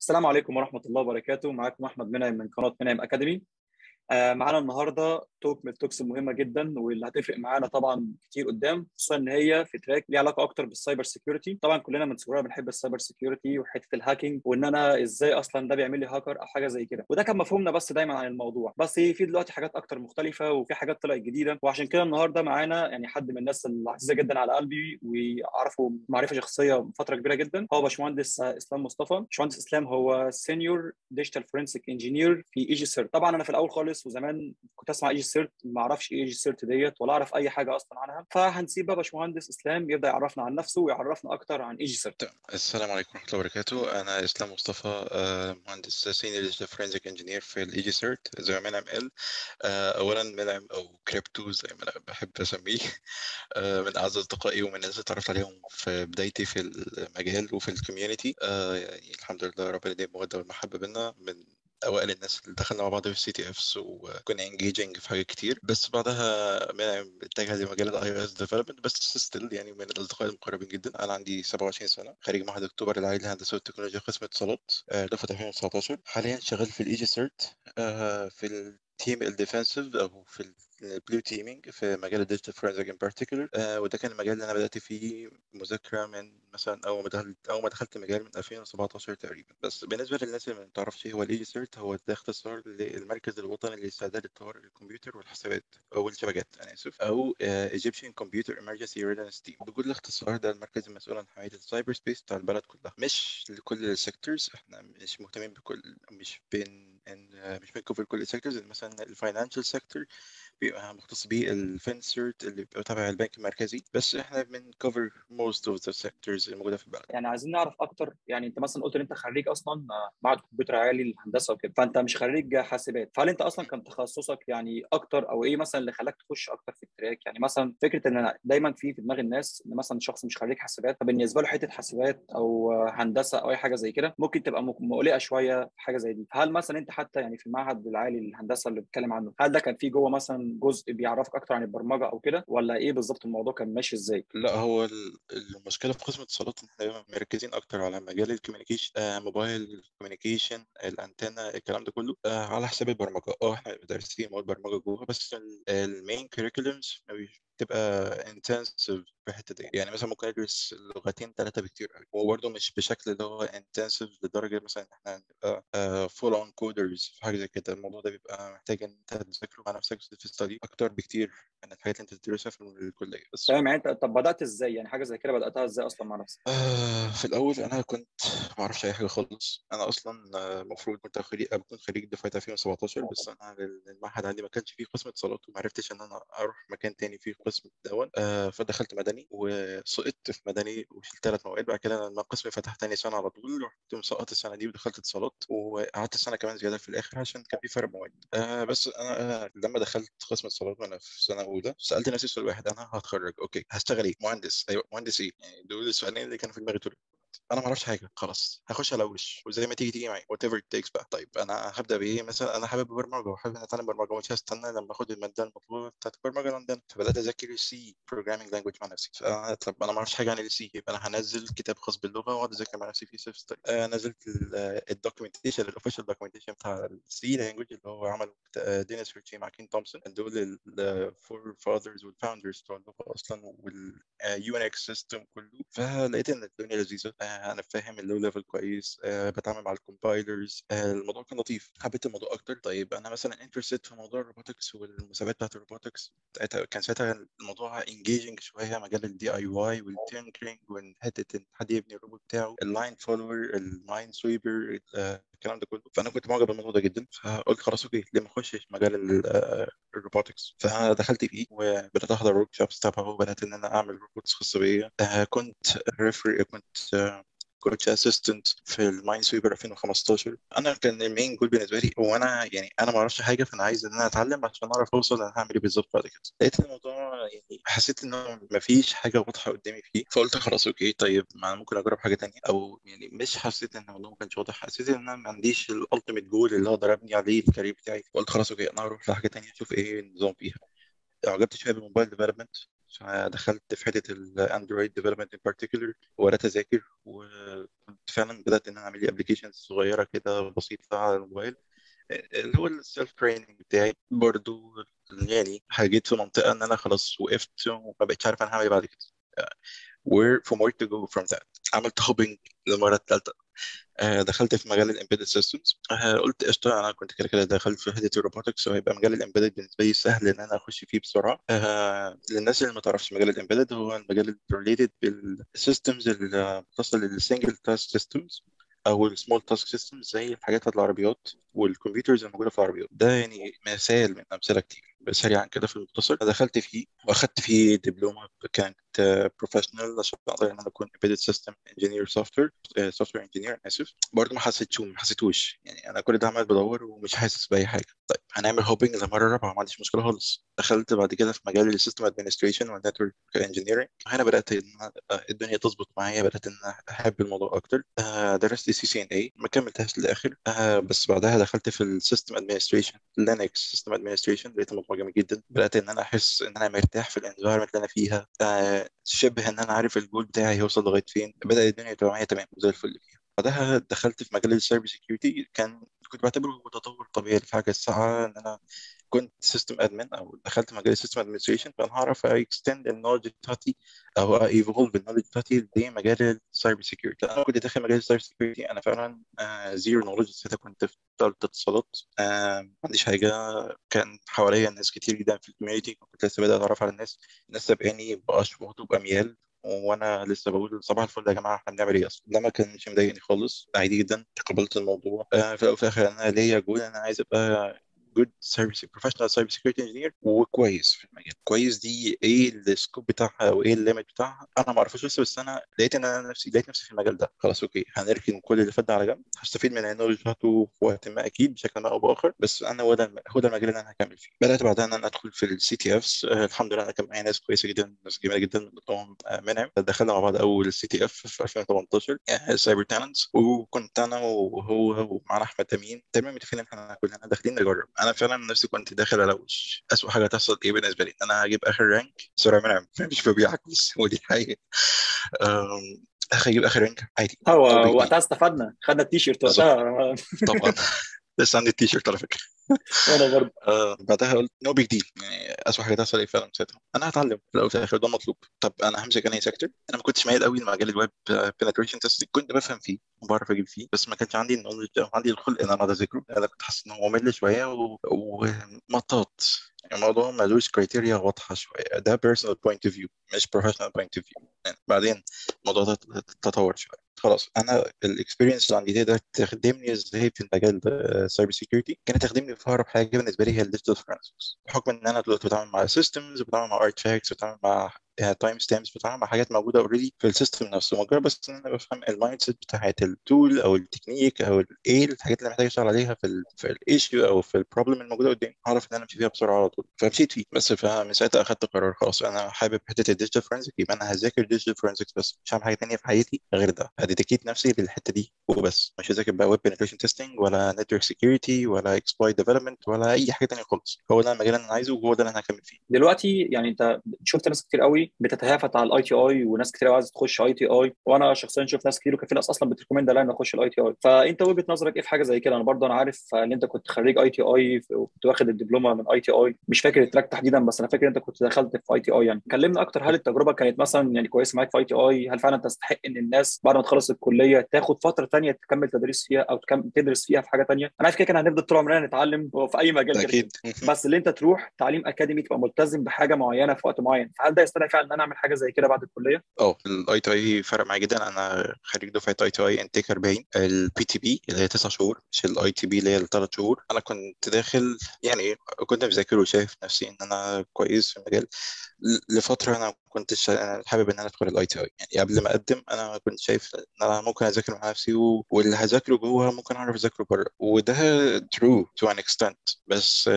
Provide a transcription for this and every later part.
السلام عليكم ورحمة الله وبركاته. معاكم أحمد منعم من قناة منعم أكاديمي. آه، معانا النهارده talk من ال talks المهمة جدا واللي هتفرق معانا طبعا كتير قدام خصوصا إن هي في track ليها علاقة أكتر بال cyber security طبعا كلنا من صغرنا بنحب ال cyber security وحتة ال hacking وإن أنا إزاي أصلا ده بيعمل لي هاكر أو حاجة زي كده. وده كان مفهومنا بس دايما عن الموضوع. بس في دلوقتي حاجات أكتر مختلفة وفي حاجات طلعت جديدة. وعشان كده النهارده معانا يعني حد من الناس العزيزة جدا على قلبي وأعرفه معرفة شخصية فترة كبيرة جدا. هو باشمهندس إسلام مصطفى. باشمهندس إسلام هو senior digital forensic engineer في EG-CERT طبعا أنا في الأول خالص وزمان كنت أسمع EG-CERT ما أعرفش إيه EG-CERT ديت ولا أعرف أي حاجة أصلا عنها. فهنسيب بقى باشمهندس إسلام يبدأ يعرفنا عن نفسه ويعرفنا أكتر عن EG-CERT. السلام عليكم ورحمة الله وبركاته. أنا إسلام مصطفى آه، مهندس senior digital forensic engineer في ال EG-CERT زي ما منعم قال. آه، أولا منعم أو كريبتو زي ما أنا بحب أسميه. آه، من أعز أصدقائي ومن الناس اللي اتعرفت عليهم في بدايتي في المجال وفي ال community يعني الحمد لله ربنا يديم المودة والمحبة بينا من أوائل الناس اللي دخلنا مع بعض في ال CTFs وكنا engaging في حاجات كتير. بس بعدها منعم اتجه لمجال ال iOS development بس still يعني من الأصدقاء المقربين جدا. أنا عندي 27 سنة خريج معهد أكتوبر العالي للهندسه والتكنولوجيا قسم اتصالات آه، دفعة 2019 حاليا شغال في ال EG-CERT في ال team ال defensive أو في ال blue teaming في مجال ال digital forensic in particular وده كان المجال اللي أنا بدأت فيه مذاكرة من مثلا أول ما دخلت أول ما دخلت المجال من 2017 تقريبا. بس بالنسبة للناس اللي ما تعرفش هو ال EG-CERT هو ده اختصار للمركز الوطني لاستعداد الطوارئ الكمبيوتر والحسابات أو الشبكات أنا آسف. أو Egyptian Computer Emergency Readiness Team بكل الاختصار ده المركز المسؤول عن حماية ال cyber space بتاع البلد كلها. مش لكل ال sectors إحنا مش مهتمين بكل مش بين مش بن cover كل ال sectors مثلا ال financial sector بيبقى مختص بيه ال Fin-CERT اللي بيبقى تابع البنك المركزي بس إحنا بن cover most of the sectors الموجوده في البلد. يعني عايزين نعرف أكتر يعني أنت مثلا قلت إن أنت خريج أصلا معهد كمبيوتر عالي للهندسة وكده. فأنت مش خريج حاسبات. فهل أنت أصلا كان تخصصك يعني أكتر أو إيه مثلا اللي خلاك تخش أكتر في ال track؟ يعني مثلا فكرة إن أنا دايما في في دماغ الناس إن مثلا شخص مش خريج حاسبات فبالنسبة له حتة حاسبات أو هندسة أو أي حاجة زي كده ممكن تبقى مقلقة شوية في حاجة زي دي. هل مثلا أنت حتى يعني في المعهد العالي للهندسة اللي بتتكلم عنه هل ده كان فيه جوه مثلا جزء بيعرفك أكتر عن البرمجة أو كده ولا إيه بالظبط الموضوع كان ماشي إزاي؟ لا هو المشكلة في قسم الاتصالات إن إحنا مركزين أكتر على مجال ال communication آه mobile communication ال antenna الكلام ده كله آه على حساب البرمجة. آه إحنا دارسين مواد برمجة جوه بس ال main curriculums تبقى intensive في الحته دي. يعني مثلا ممكن أدرس لغتين ثلاثة بكتير قوي وبرده مش بشكل اللي هو intensive لدرجة مثلا إن إحنا نبقى full on coders في حاجة زي كده. الموضوع ده بيبقى محتاج إن أنت تذاكره مع نفسك في study أكتر بكتير من الحاجات اللي أنت تدرسها في الكلية بس. تمام يعني أنت طب بدأت إزاي؟ يعني حاجة زي كده بدأتها إزاي أصلا مع نفسك؟ آه في الأول أنا كنت ما أعرفش أي حاجة خالص. أنا أصلا المفروض كنت خريج بكون خريج دفعة 2017 بس أنا المعهد عندي ما كانش فيه قسم اتصالات وما عرفتش إن أنا أروح مكان تاني فيه قسم دون آه فدخلت مدني وسقطت في مدني وشلت ثلاث مواد. بعد كده لما قسمي فتح تاني سنة على طول رحت مسقط السنة دي ودخلت اتصالات وقعدت سنة كمان زيادة في الآخر عشان كان في فرق مواد. آه بس أنا لما دخلت قسم اتصالات وأنا في سنة أولى سألت نفسي سؤال واحد أنا هتخرج أوكي هشتغل إيه؟ مهندس. أيوه مهندس إيه؟ يعني دول السؤالين اللي كانوا في دماغي طول أنا ما أعرفش حاجة خلاص. هخش على وش وزي ما تيجي تيجي معايا whatever it takes بقى. طيب أنا هبدأ بإيه مثلا؟ أنا حابب البرمجة وحابب أتعلم برمجة ومش هستنى لما آخد المادة المطلوبة بتاعت البرمجة عندنا فبدات أذاكر C programming language مع نفسي. فأنا طب أنا ما أعرفش حاجة عن ال C يبقى أنا هنزل كتاب خاص باللغة وأقعد أذاكر مع نفسي فيه self study آه نزلت ال documentation ال official documentation بتاع ال C language اللي هو عمله دينيس ريتشي مع كين تومسون. دول ال forefathers وال founders بتوع اللغة أصلا وال UNIX system كله. فلقيت إن الدنيا لذيذة. آه أنا فاهم ال low level كويس أه بتعامل مع ال compilers أه الموضوع كان لطيف. حبيت الموضوع أكتر. طيب أنا مثلا interested في موضوع ال robotics والمسابقات بتاعت ال robotics كان ساعتها الموضوع engaging شوية مجال ال DIY وال tinkering وحته إن حد يبني الروبوت بتاعه ال line follower ال minesweeper الكلام ده كله. فأنا كنت معجب بالموضوع ده جدا. فقلت خلاص okay ليه ما أخشش مجال ال robotics؟ فأنا دخلت فيه وبدأت احضر workshops تبعه وبدأت إن أنا أعمل robots خاصة بيا. أه كنت referee كنت coach assistant في ال minesweeper 2015 أنا كان ال main goal بالنسبة لي هو أنا يعني أنا ما أعرفش حاجة فأنا عايز إن أنا أتعلم عشان أعرف أوصل أنا هعمل إيه بالظبط بعد كده. لقيت الموضوع يعني حسيت ان ما فيش حاجة واضحة قدامي فيه فقلت خلاص okay طيب ما أنا ممكن أجرب حاجة تانية. أو يعني مش حسيت إن الموضوع ما كانش واضح حسيت إن أنا ما عنديش ال ultimate goal اللي أقدر أبني عليه ال career بتاعي. قلت خلاص okay أنا هروح لحاجة تانية أشوف إيه النظام فيها. أعجبت شوية بال mobile development فدخلت في حتة ال Android development in particular وبدات أذاكر وكنت فعلا بدأت إن أنا أعمل لي applications صغيرة كده بسيطة على الموبايل. اللي هو ال self training بتاعي برضو يعني حاجات في منطقة إن أنا خلاص وقفت وما بقتش عارف أنا هعمل إيه بعد كده. Where from where to go from that. عملت hopping للمرة الثالثه دخلت في مجال ال embedded systems قلت قشطة أنا كنت كده كده دخلت في حتة ال robotics وهيبقى مجال ال embedded بالنسبة لي سهل إن أنا أخش فيه بسرعة. آه، للناس اللي ما تعرفش مجال ال embedded هو المجال ال related بال systems المتصله لل single task systems أو ال small task systems زي الحاجات بتاعت العربيات وال computers الموجودة في العربيات. ده يعني مثال من أمثلة كتير. سريعا كده في المختصر. دخلت فيه وأخدت فيه دبلومة كانت professional عشان أقدر إن أنا أكون embedded system engineer software software engineer آسف. برضه ما حسيتش ما حسيتوش. يعني أنا كل ده عمال بدور ومش حاسس بأي حاجة. طيب هنعمل hopping للمره الرابعه ما عنديش مشكلة خالص. دخلت بعد كده في مجال ال system administration وال network engineering هنا بدأت إن الدنيا تظبط معايا. بدأت إن أنا أحب الموضوع أكتر. درست CCNA ما كملتهاش للآخر. بس بعدها دخلت في ال system administration Linux system administration لقيت الموضوع جميل جدا. بدأت إن أنا أحس إن أنا مرتاح في ال environment اللي أنا فيها. شبه إن أنا عارف الجول بتاعي هيوصل لغاية فين. بدأت الدنيا تبقى معايا تمام زي الفل. فيها بعدها دخلت في مجال ال cyber security كان كنت بعتبره تطور طبيعي في حاجة الساعة إن أنا كنت system admin أو دخلت مجال ال system administration فأنا هعرف extend ال knowledge بتاعتي أو evolve ال knowledge بتاعتي لمجال ال cyber security أنا كنت داخل مجال ال cyber security أنا فعلا zero knowledge ساعتها كنت في ثالثه اتصالات. آه ما عنديش حاجة. كان حواليا ناس كتير جدا في ال community كنت لسه بدات أتعرف على الناس. الناس سابقاني باشواط وباميال وأنا لسه بقول صباح الفل يا جماعة إحنا بنعمل إيه أصلا؟ ده ما كانش مضايقني خالص. عادي جدا تقبلت الموضوع. آه في الأول وفي الآخر أنا ليا جول أنا عايز أبقى good service professional cyber security engineer وكويس في المجال. كويس دي إيه ال scope بتاعها وايه ال limit بتاعها. أنا ما أعرفش لسه بس أنا لقيت إن أنا نفسي لقيت نفسي في المجال ده. خلاص okay. هنركن كل اللي فات ده على جنب. هستفيد من ال knowledge بتاعته في وقت ما أكيد بشكل ما أو بآخر. بس أنا هو ده هو ده المجال اللي أنا هكمل فيه. بدأت بعدها إن أنا أدخل في ال CTFs الحمد لله أنا كان معايا ناس كويسة جدا ناس جميلة جدا منهم منعم دخلنا مع بعض أول CTF في 2018 CyberTalents وكنت أنا وهو ومعانا أحمد تميم تمام متفقين إن إحنا كلنا داخلين نجرب. أنا فعلا نفسي كنت داخل الوش اسوء حاجة تحصل إيه بالنسبة لي؟ ان أنا هجيب آخر rank سرعه منعم مش ببيعك بس ودي حقيقة. هجيب اخر rank عادي. هو وقتها استفدنا. خدنا التيشيرت وقتها. طبعا. لسه عندي التيشيرت على فكرة. وأنا برضه. آه بعدها قلت no big deal يعني اسوء حاجة تحصل إيه فعلا ساعتها. أنا هتعلم. في الأول وفي الآخر ده مطلوب. طب أنا همسك انهي sector أنا ما كنتش مايل قوي لمجال ال web penetration test كنت بفهم فيه. وبعرف أجيب فيه. بس ما كانش عندي ال knowledge أو عندي الخلق إن أنا اقعد أذاكره. أنا كنت حاسس إن هو ممل شوية ومطاط. الموضوع ملوش criteria واضحة شوية. ده personal point of view مش professional point of view يعني بعدين الموضوع ده تطور شوية. خلاص أنا ال experience اللي عندي تقدر تخدمني إزاي في المجال ده cyber security كانت تخدمني في أقرب حاجة بالنسبة لي هي ال digital forensics بحكم إن أنا دلوقتي بتعامل مع systems بتعامل مع artifacts بتعامل مع timestamps بتعامل مع حاجات موجودة already في ال system نفسه. مجرد بس إن أنا بفهم ال mindset بتاعت ال tool أو التكنيك أو إيه الحاجات اللي محتاج أشتغل عليها في ال في ال issue أو في ال problem الموجوده قدامي اعرف إن أنا أمشي فيها بسرعة على طول. فمشيت فيه. بس فمن ساعتها أخدت قرار خلاص. أنا حابب حتة ال digital forensic يبقى أنا هذاكر digital forensics بس. مش هعمل حاجة ثانية في حياتي غير ده. ه dedicate نفسي للحتة دي وبس. مش هذاكر بقى web penetration testing ولا network security ولا exploit development ولا أي حاجة ثانية خالص. هو ده المجال اللي أنا عايزه وهو ده اللي أنا هكمل فيه. دلوقتي يعني أنت شفت ناس كتير قوي بتتهافت على ال ITI وناس كتير عايزة تخش ITI وأنا شخصيا شفت ناس كتير وكان في ناس أصلا بت recommend عليا ان أخش ال ITI فأنت وجهة نظرك إيه في حاجة زي كده؟ أنا برضه أنا عارف إن أنت كنت خريج ITI وكنت واخد الدبلومة من ITI مش فاكر ال track تحديدا بس أنا فاكر أنت كنت دخلت في ITI يعني. كلمنا أكتر هل التجربة كانت مثلا يعني كويسة معاك في ITI هل فعلا تستحق إن الناس بعد ما تخلص الكلية تاخد فترة ثانية تكمل تدريس فيها أو تكمل تدرس فيها في حاجة ثانية أنا عارف كده كده هنفضل طول عمرنا نتعلم في أي مجال أكيد. بس اللي أنت تروح تعليم أكاديمي تبقى ملتزم بحاجة معينة في وقت معين. فهل ده يستدعي فعلا إن أنا أعمل حاجة زي كده بعد الكلية؟ آه ال ITI فرق معايا جدا. أنا خريج دفعة ITI intake 40 ال PTP اللي هي 9 شهور مش ال ITP اللي هي الثلاث شهور. أنا كنت داخل يعني كنت مذاكر وشايف نفسي إن أنا كويس في المجال. لفترة أنا كنت حابب إن أنا أدخل ال ITI يعني قبل ما أقدم أنا كنت شايف إن أنا ممكن أذاكر مع نفسي و... واللي هذاكره جوه ممكن أعرف أذاكره بره. وده true to an extent. بس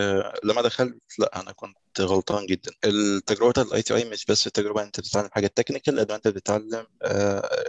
لما دخلت لا أنا كنت غلطان جدا. التجربة ال ITI مش بس التجربه أنت بتتعلم حاجة technical قد ما أنت بتتعلم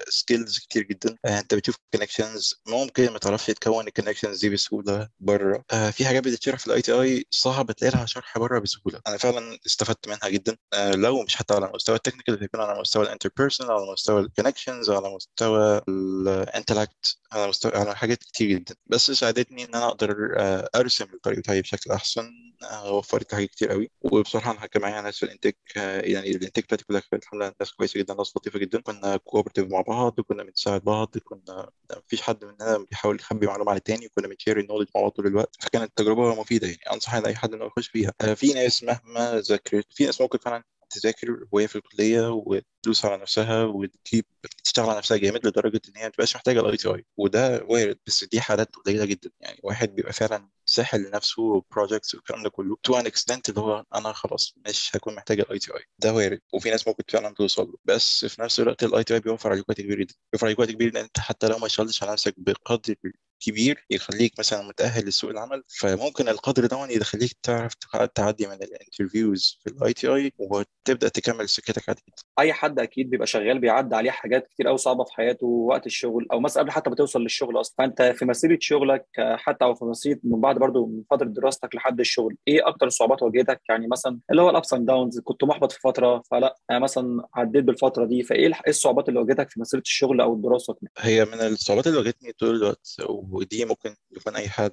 skills كتير جدا. آه، أنت بتشوف connections ممكن ما تعرفش تكون ال connections دي بسهولة بره. آه، في حاجات بتتشرح في ال ITI صعب تلاقي لها شرح بره بسهولة. أنا فعلا استفدت منها جدا. آه، لو مش حتى على مستوى ال technical بيكون على مستوى ال interpersonal على مستوى ال connections على مستوى ال intellect على مستوى على حاجات كتير جدا. بس ساعدتني إن أنا أقدر آه، أرسم الطريق بتاعي بشكل أحسن. آه، وفرت حاجات كتير قوي. وبصراحة أنا كان معايا ناس في الإنتاج آه، يعني الإنتاج بتاعتي كلها كانت الحمد ناس كويسة جدا ناس لطيفة جدا كنا cooperative مع بعض كنا بنساعد بعض كنا مفيش حد مننا بيحاول يخبي معلومة على التاني كنا بن share ال knowledge مع بعض طول الوقت. فكانت تجربة مفيدة يعني انصح ان اي حد إنه يخش فيها. آه، في ناس مهما ذاكرت في ناس ممكن فعلا تذاكر وهي في الكلية وتدوس على نفسها وتجيب تشتغل على نفسها جامد لدرجة إن هي ما تبقاش محتاجه ال ITI وده وارد بس دي حالات قليلة جدا يعني واحد بيبقى فعلا ساحل لنفسه projects والكلام ده كله. to an extent اللي هو أنا خلاص مش هكون محتاج ال ITI ده وارد وفي ناس ممكن فعلا توصل له. بس في نفس الوقت ال ITI بيوفر عليك وقت كبير جدا. بيوفر عليك وقت كبير ان أنت حتى لو ما اشتغلتش على نفسك بقدر كبير يخليك مثلا متأهل لسوق العمل فممكن القدر ده يخليك تعرف تع- تعدي من ال interviews في ال ITI وتبدأ تكمل سكتك عادي جدا. أي حد أكيد بيبقى شغال بيعدي عليه حاجات كتير قوي صعبة في حياته وقت الشغل أو مثلا قبل حتى ما توصل للشغل أصلا. فأنت في مسيرة شغلك حتى أو في مسيرة من بعد برضو من فترة دراستك لحد الشغل إيه أكتر الصعوبات واجهتك؟ يعني مثلا اللي هو ال ups and downs كنت محبط في فترة فلا آه، مثلا عديت بالفترة دي فإيه إيه الصعوبات اللي واجهتك في مسيرة الشغل أو الدراسة؟ هي من الصعوبات اللي واجهتني طول الوقت ودي ممكن يكون أي حد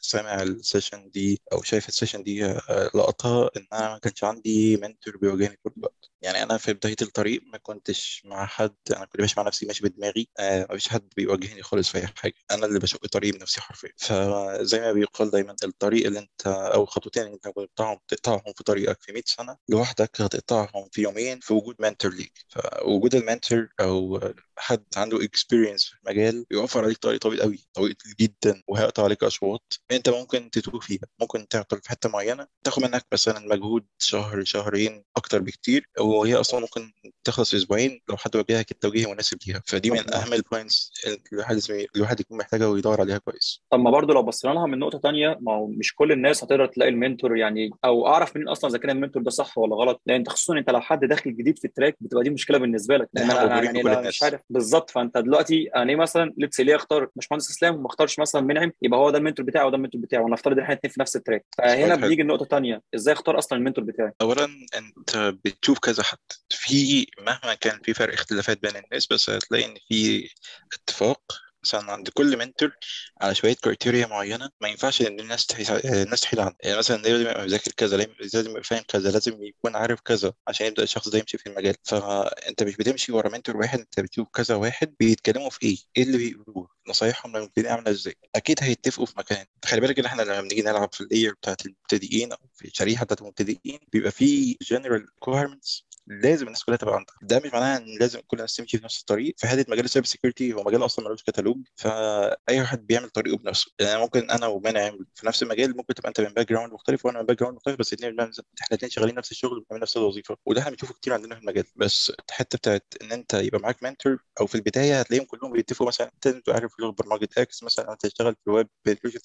سامع ال session دي أو شايف ال session دي آه، لقطها إن أنا ما كانش عندي mentor بيوجهني طول الوقت. يعني أنا في بداية الطريق ما كنتش مع حد أنا كنت ماشي مع نفسي ماشي بدماغي آه ما فيش حد بيوجهني خالص في أي حاجة. أنا اللي بشق طريقي بنفسي حرفيا. فزي ما بيقال دايما الطريق اللي أنت أو الخطوتين اللي أنت بتقطعهم تقطعهم في طريقك في 100 سنة لوحدك هتقطعهم في يومين في وجود mentor ليك. فوجود ال mentor أو حد عنده experience في المجال بيوفر عليك طريق طويل قوي طويل جدا وهيقطع عليك اشواط أنت ممكن تتوه فيها. ممكن تعطل في حتة معينة تاخد منك مثلا مجهود شهر شهرين أكتر بكتير وهي أصلا ممكن تخلص في أسبوعين لو حد وجهك التوجيه مناسب ليها. فدي من أهم ال points اللي الواحد الواحد يكون محتاجها ويدور عليها كويس. طب ما برضه لو بصينا لها من نقطة تانية ما هو مش كل الناس هتقدر تلاقي ال mentor يعني أو أعرف منين أصلا إذا كان ال mentor ده صح ولا غلط. لأن انت خصوصا أنت لو حد داخل جديد في ال track بتبقى دي مشكلة بالنسبة لك. لأن أنا أنا يعني لا مش عارف. بالظبط. فأنت دلوقتي أنا ليه مثلا let's ليه أختار باشمهندس أسلام وما أختارش مثلا منعم يبقى هو ده ال mentor بتاعي وده ال mentor بتاعي ونفترض إن إحنا الاثنين في نفس ال track. فهنا بنيجي النقطة تانية. إزاي أختار أصلا ال mentor بتاعي؟ اولا أنت بتشوف كذا حد في مهما كان في فرق اختلافات بين الناس بس هتلاقي إن في اتفاق مثلا عند كل mentor على شوية criteria معينة ما ينفعش إن الناس تحيد الناس تحيد عنها. يعني مثلا لازم يبقى مذاكر كذا لازم يبقى فاهم كذا لازم يكون عارف كذا عشان يبدأ الشخص ده يمشي في المجال. فانت مش بتمشي ورا mentor واحد أنت بتشوف كذا واحد بيتكلموا في إيه؟ إيه اللي بيقولوه؟ نصايحهم للمبتدئين عاملة إزاي؟ أكيد هيتفقوا في مكان. خلي بالك إن إحنا لما بنيجي نلعب في ال layer بتاعت المبتدئين أو في الشريحه بتاعت المبتدئين بيبقى في general requirements لازم الناس كلها تبقى عندها ده مش معناها إن لازم كل الناس تمشي في نفس الطريق. في مجال ال cyber security هو مجال أصلا ملوش كتالوج فأي واحد بيعمل طريقه بنفسه. يعني ممكن أنا ومنعم في نفس المجال ممكن تبقى أنت من background مختلف وأنا من background مختلف بس الاثنين إحنا الاثنين شغالين نفس الشغل وبنعمل نفس الوظيفة. وده إحنا بنشوفه كتير عندنا في المجال. بس الحتة بتاعت إن أنت يبقى معاك mentor أو في البداية هتلاقيهم كلهم بيتفقوا مثلا أنت عارف لغه برمجه X مثلا أنت تشتغل في ال web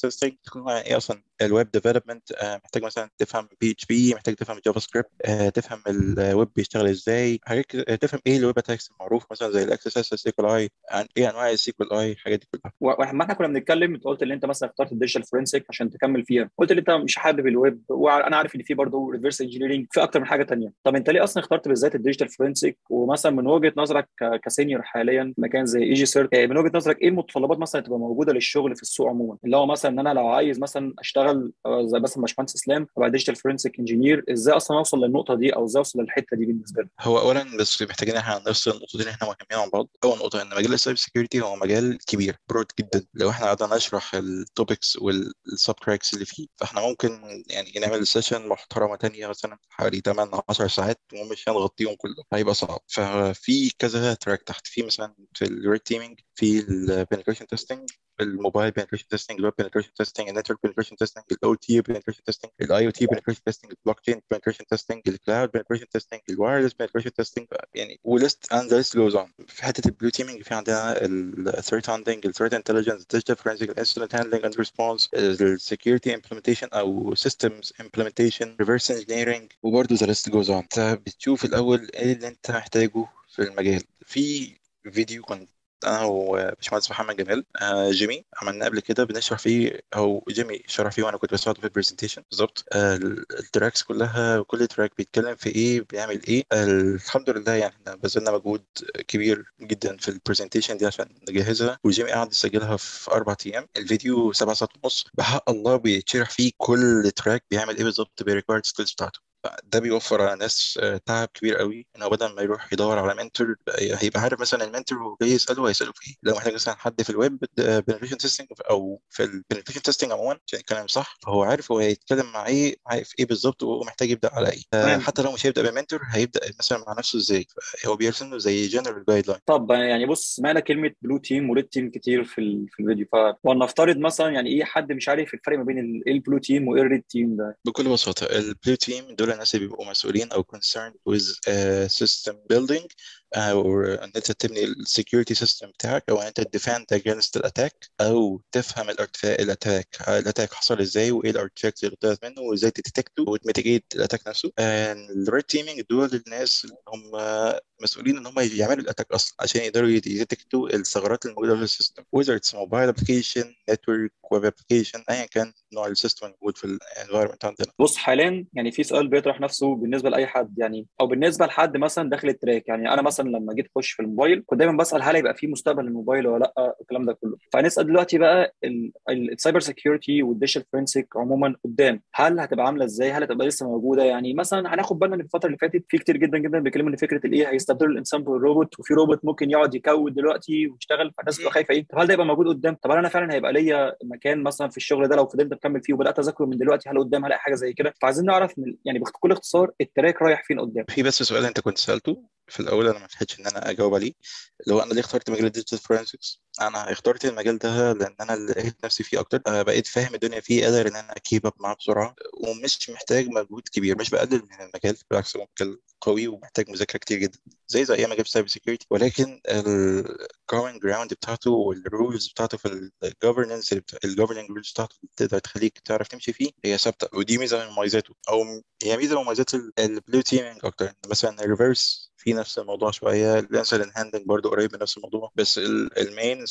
testing تكون إيه أصلا؟ ال web development محتاج مثلا تفهم PHP محتاج تفهم JavaScript تفهم الويب بيشتغل إزاي؟ حاجات كده تفهم إيه ال web attacks المعروف مثلا زي ال XSS SQLi إيه أنواع ال SQLi الحاجات دي كلها. وإحنا إحنا كنا بنتكلم انت قلت إن أنت مثلا اخترت ال digital forensic عشان تكمل فيها. قلت إن أنت مش حابب الويب وأنا عارف إن في برضه reverse engineering في أكتر من حاجة تانية. طب أنت ليه أصلا اخترت بالذات ال digital forensic؟ ومثلا من وجهة نظرك ك senior حاليا مكان زي EG-CERT من وجهة نظرك إيه المتطلبات مثلا تبقى موجودة للشغل في السوق عموما؟ اللي هو مثلا إن أنا لو عايز مثلا أشتغل آه، زي مثلا باشمهندس إسلام أبقى digital forensic engineer إزاي أصلا أوصل للنقطة دي أو إزاي أوصل للحتة دي بالنسبة لي هو اولا بس محتاجين إحنا نفصل النقطتين إحنا مهمين عن بعض. أول نقطة إن مجال ال cyber security هو مجال كبير broad جدا. لو إحنا قعدنا نشرح ال topics وال sub tracks اللي فيه فإحنا ممكن يعني نعمل session محترمة تانية مثلا حوالي 8 10 ساعات ومش هنغطيهم كلهم. هيبقى صعب. ففي كذا track تحت. في مثلا في ال red teaming في ال penetration testing ال mobile penetration testing ال web penetration testing ال network penetration testing ال OT penetration testing ال IoT penetration testing ال blockchain penetration testing ال cloud penetration testing ال wireless penetration testing يعني و list and the list goes on في حتة ال blue teaming في عندنا الثريت هاندلنج الثريت انتليجنس الديجيتال فرنسيك الانسيدنت هاندلنج اند ريسبونس السكيورتي امبلمنتيشن أو systems implementation reverse engineering وبرده the list goes on انت بتشوف الأول إيه اللي أنت محتاجه في المجال. في فيديو كنت أنا وباشمهندس محمد جمال آه جيمي عملنا قبل كده بنشرح فيه أو جيمي شرح فيه وأنا كنت بساعده في ال presentation بالظبط. آه ال tracks كلها كل track بيتكلم في إيه بيعمل إيه. آه الحمد لله يعني إحنا بذلنا مجهود كبير جدا في ال presentation دي عشان نجهزها. وجيمي قعد يسجلها في أربع أيام. الفيديو سبع ساعات ونص. بحق الله بيتشرح فيه كل track بيعمل إيه بالظبط بال required skills بتاعته. ده بيوفر على ناس تعب كبير قوي. إن هو بدل ما يروح يدور على mentor هيبقى عارف مثلا ال mentor هو جاي يسأله هيسأله في إيه. لو محتاج مثلا حد في ال web penetration testing أو في ال penetration testing عموما عشان الكلام صح فهو عارف هو هيتكلم مع إيه عارف إيه بالظبط ومحتاج يبدأ على إيه. حتى لو مش هيبدأ ب mentor هيبدأ مثلا مع نفسه إزاي؟ هو بيرسم له زي general guideline طب يعني بص سمعنا كلمة blue team و red team كتير. في الفيديو فلنفترض مثلا يعني إيه حد مش عارف الفرق ما بين إيه ال blue team وايه ال red team ده؟ بكل بساطة ال blue team دول الناس اللي بيبقوا مسؤولين مسؤولين أو concerned with uh, system building. أو إن أنت تبني ال security system بتاعك أو إن أنت ت defend against ال attack أو تفهم ال artifact ال attack ال attack حصل إزاي وإيه ال artifacts اللي طلعت منه وإزاي تديتكته وتميتيجيت الاتاك نفسه. ال red teaming دول الناس اللي هم مسؤولين إن هم يعملوا ال attack أصلا عشان يقدروا ي detect وا الثغرات الموجوده في ال system. Whether it's mobile application network web application ايا كان نوع ال system الموجود في ال environment عندنا. بص حاليا يعني في سؤال بيطرح نفسه بالنسبة لأي حد يعني أو بالنسبة لحد مثلا داخل ال track. يعني أنا مثلا لما جيت أخش في الموبايل كنت دايما بسأل هل هيبقى في مستقبل للموبايل ولا لأ الكلام ده كله. فهنسأل دلوقتي بقى ال cyber security وال digital forensic عموما قدام. هل هتبقى عاملة إزاي؟ هل هتبقى لسه موجودة؟ يعني مثلا هناخد بالنا إن الفترة اللي فاتت في كتير جدا جدا بيتكلموا إن فكرة الايه هيستبدلوا الإنسان بالروبوت وفي روبوت ممكن يقعد يكود دلوقتي ويشتغل فالناس بتبقى خايفة إيه؟ طب هل ده يبقى موجود قدام؟ طب هل أنا فعلا هيبقى ليا مكان مثلا في الشغل ده؟ لو فضلت مكمل فيه وبدأت أذاكره من دلوقتي هل قدام؟ هلاقي حاجة زي كده؟ فعايزين نعرف يعني بكل اختصار ال track رايح فين قدام؟ في بس سؤال أنت كنت سألته. في الأول أنا ما لحقتش إن أنا أجاوب عليه. اللي هو أنا ليه اخترت مجال ال digital forensics أنا اخترت المجال ده لأن أنا لقيت نفسي فيه أكتر. بقيت فاهم الدنيا فيه قادر إن أنا ا keep up معاه بسرعة ومش محتاج مجهود كبير مش بقلل من المجال. بالعكس هو مجال قوي ومحتاج مذاكرة كتير جدا. زي زي أي مجال cyber security ولكن ال going ground بتاعته وال rules بتاعته في ال governance ال governing rules بتاعته تقدر تخليك تعرف تمشي فيه هي ثابتة. ودي ميزة من مميزاته. أو هي ميزة من مميزات ال blue teaming أكتر. مثلا ال reverse في نفس الموضوع شوية. ال incident handling برضه قريب من نفس الموضوع. بس ال main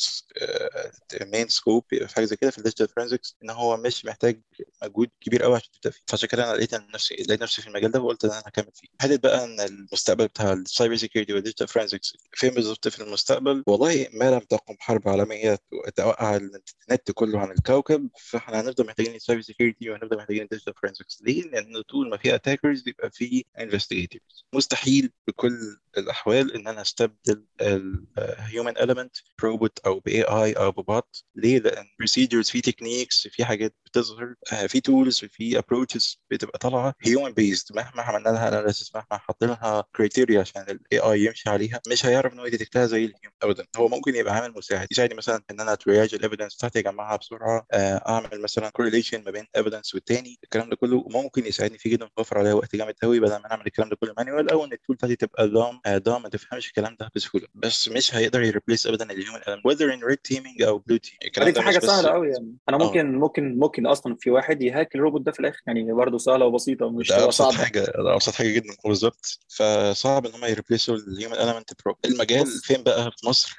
ال main scope في حاجة زي كده في ال digital forensics إن هو مش محتاج مجهود كبير قوي عشان تبدأ فيه. فعشان كده أنا لقيت نفسي لقيت نفسي في المجال ده وقلت إن أنا هكمل فيه. حتة بقى إن المستقبل بتاع ال cyber security وال digital forensics فين بالظبط في المستقبل؟ والله ما لم تقم حرب عالمية توقع النت كله عن الكوكب فإحنا هنفضل محتاجين ال cyber security وهنفضل محتاجين ال digital forensics ليه؟ لأن طول ما في attackers بيبقى في investigators مستحيل بكل الأحوال إن أنا أستبدل ال human element بروبوت أو ب AI أو ب bot ليه؟ لأن procedures في techniques في حاجات بتظهر في tools في approaches بتبقى طالعة. human based مهما عملنا لها analysis مهما حطينا لها criteria عشان ال AI يمشي عليها مش هيعرف إن هو ي detect ها زي ال human ابدا. هو ممكن يبقى عامل مساعد. يساعدني مثلا إن أنا triage ال evidence بتاعتي أجمعها بسرعة أعمل مثلا correlation ما بين evidence والتاني الكلام ده كله. ممكن يساعدني فيه جدا ويوفر عليا وقت جامد قوي بدل ما نعمل الكلام ده كله manual أو إن ال tool بتاعتي تبقى dumb dumb ما تفهمش الكلام ده بسهولة. بس مش هيقدر ي replace ابدا ال human whether in red teaming أو blue teaming. الكلام ده حاجة سهلة قوي يعني. أنا ممكن أوه. ممكن ممكن أصلا في واحد ي hack الروبوت ده في الآخر. يعني برضه سهلة وبسيطة ومش ده أبسط حاجة ده أبسط حاجة جدا بالظبط. فصعب إن هم ي replace وا ال human element بره المجال بص. فين بقى؟ في مصر؟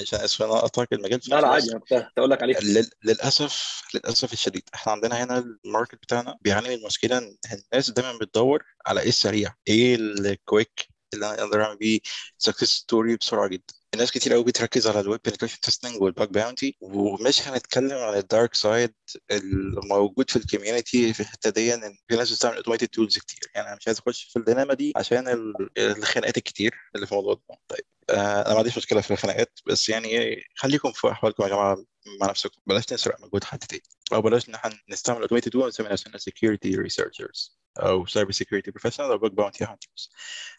عشان آسف أنا قطعك المجال في لا لا عادي كنت أقول لك عليه للأسف للأسف الشديد إحنا عندنا هنا ال market بتاعنا بيعاني من المشكلة إن الناس دايما بتدور على إيه السريع إيه ال quick اللي أنا أقدر أعمل بيه success story بسرعة جدا. الناس كتير قوي بتركز على ال web penetration testing وال bug bounty ومش هنتكلم عن ال dark side الموجود في ال community في الحتة دي إن في ناس بتستعمل automated tools كتير. يعني أنا مش عايز أخش في الدراما دي عشان الخناقات الكتير اللي في الموضوع ده. طيب آه أنا ما عنديش مشكلة في الخناقات بس يعني خليكم في أحوالكم يا جماعة. مع نفسكم. بلاش نسرق مجهود حد تاني. أو بلاش إن إحنا نستعمل automated ونسمي نفسنا security researchers أو cyber security professional أو bug bounty hunters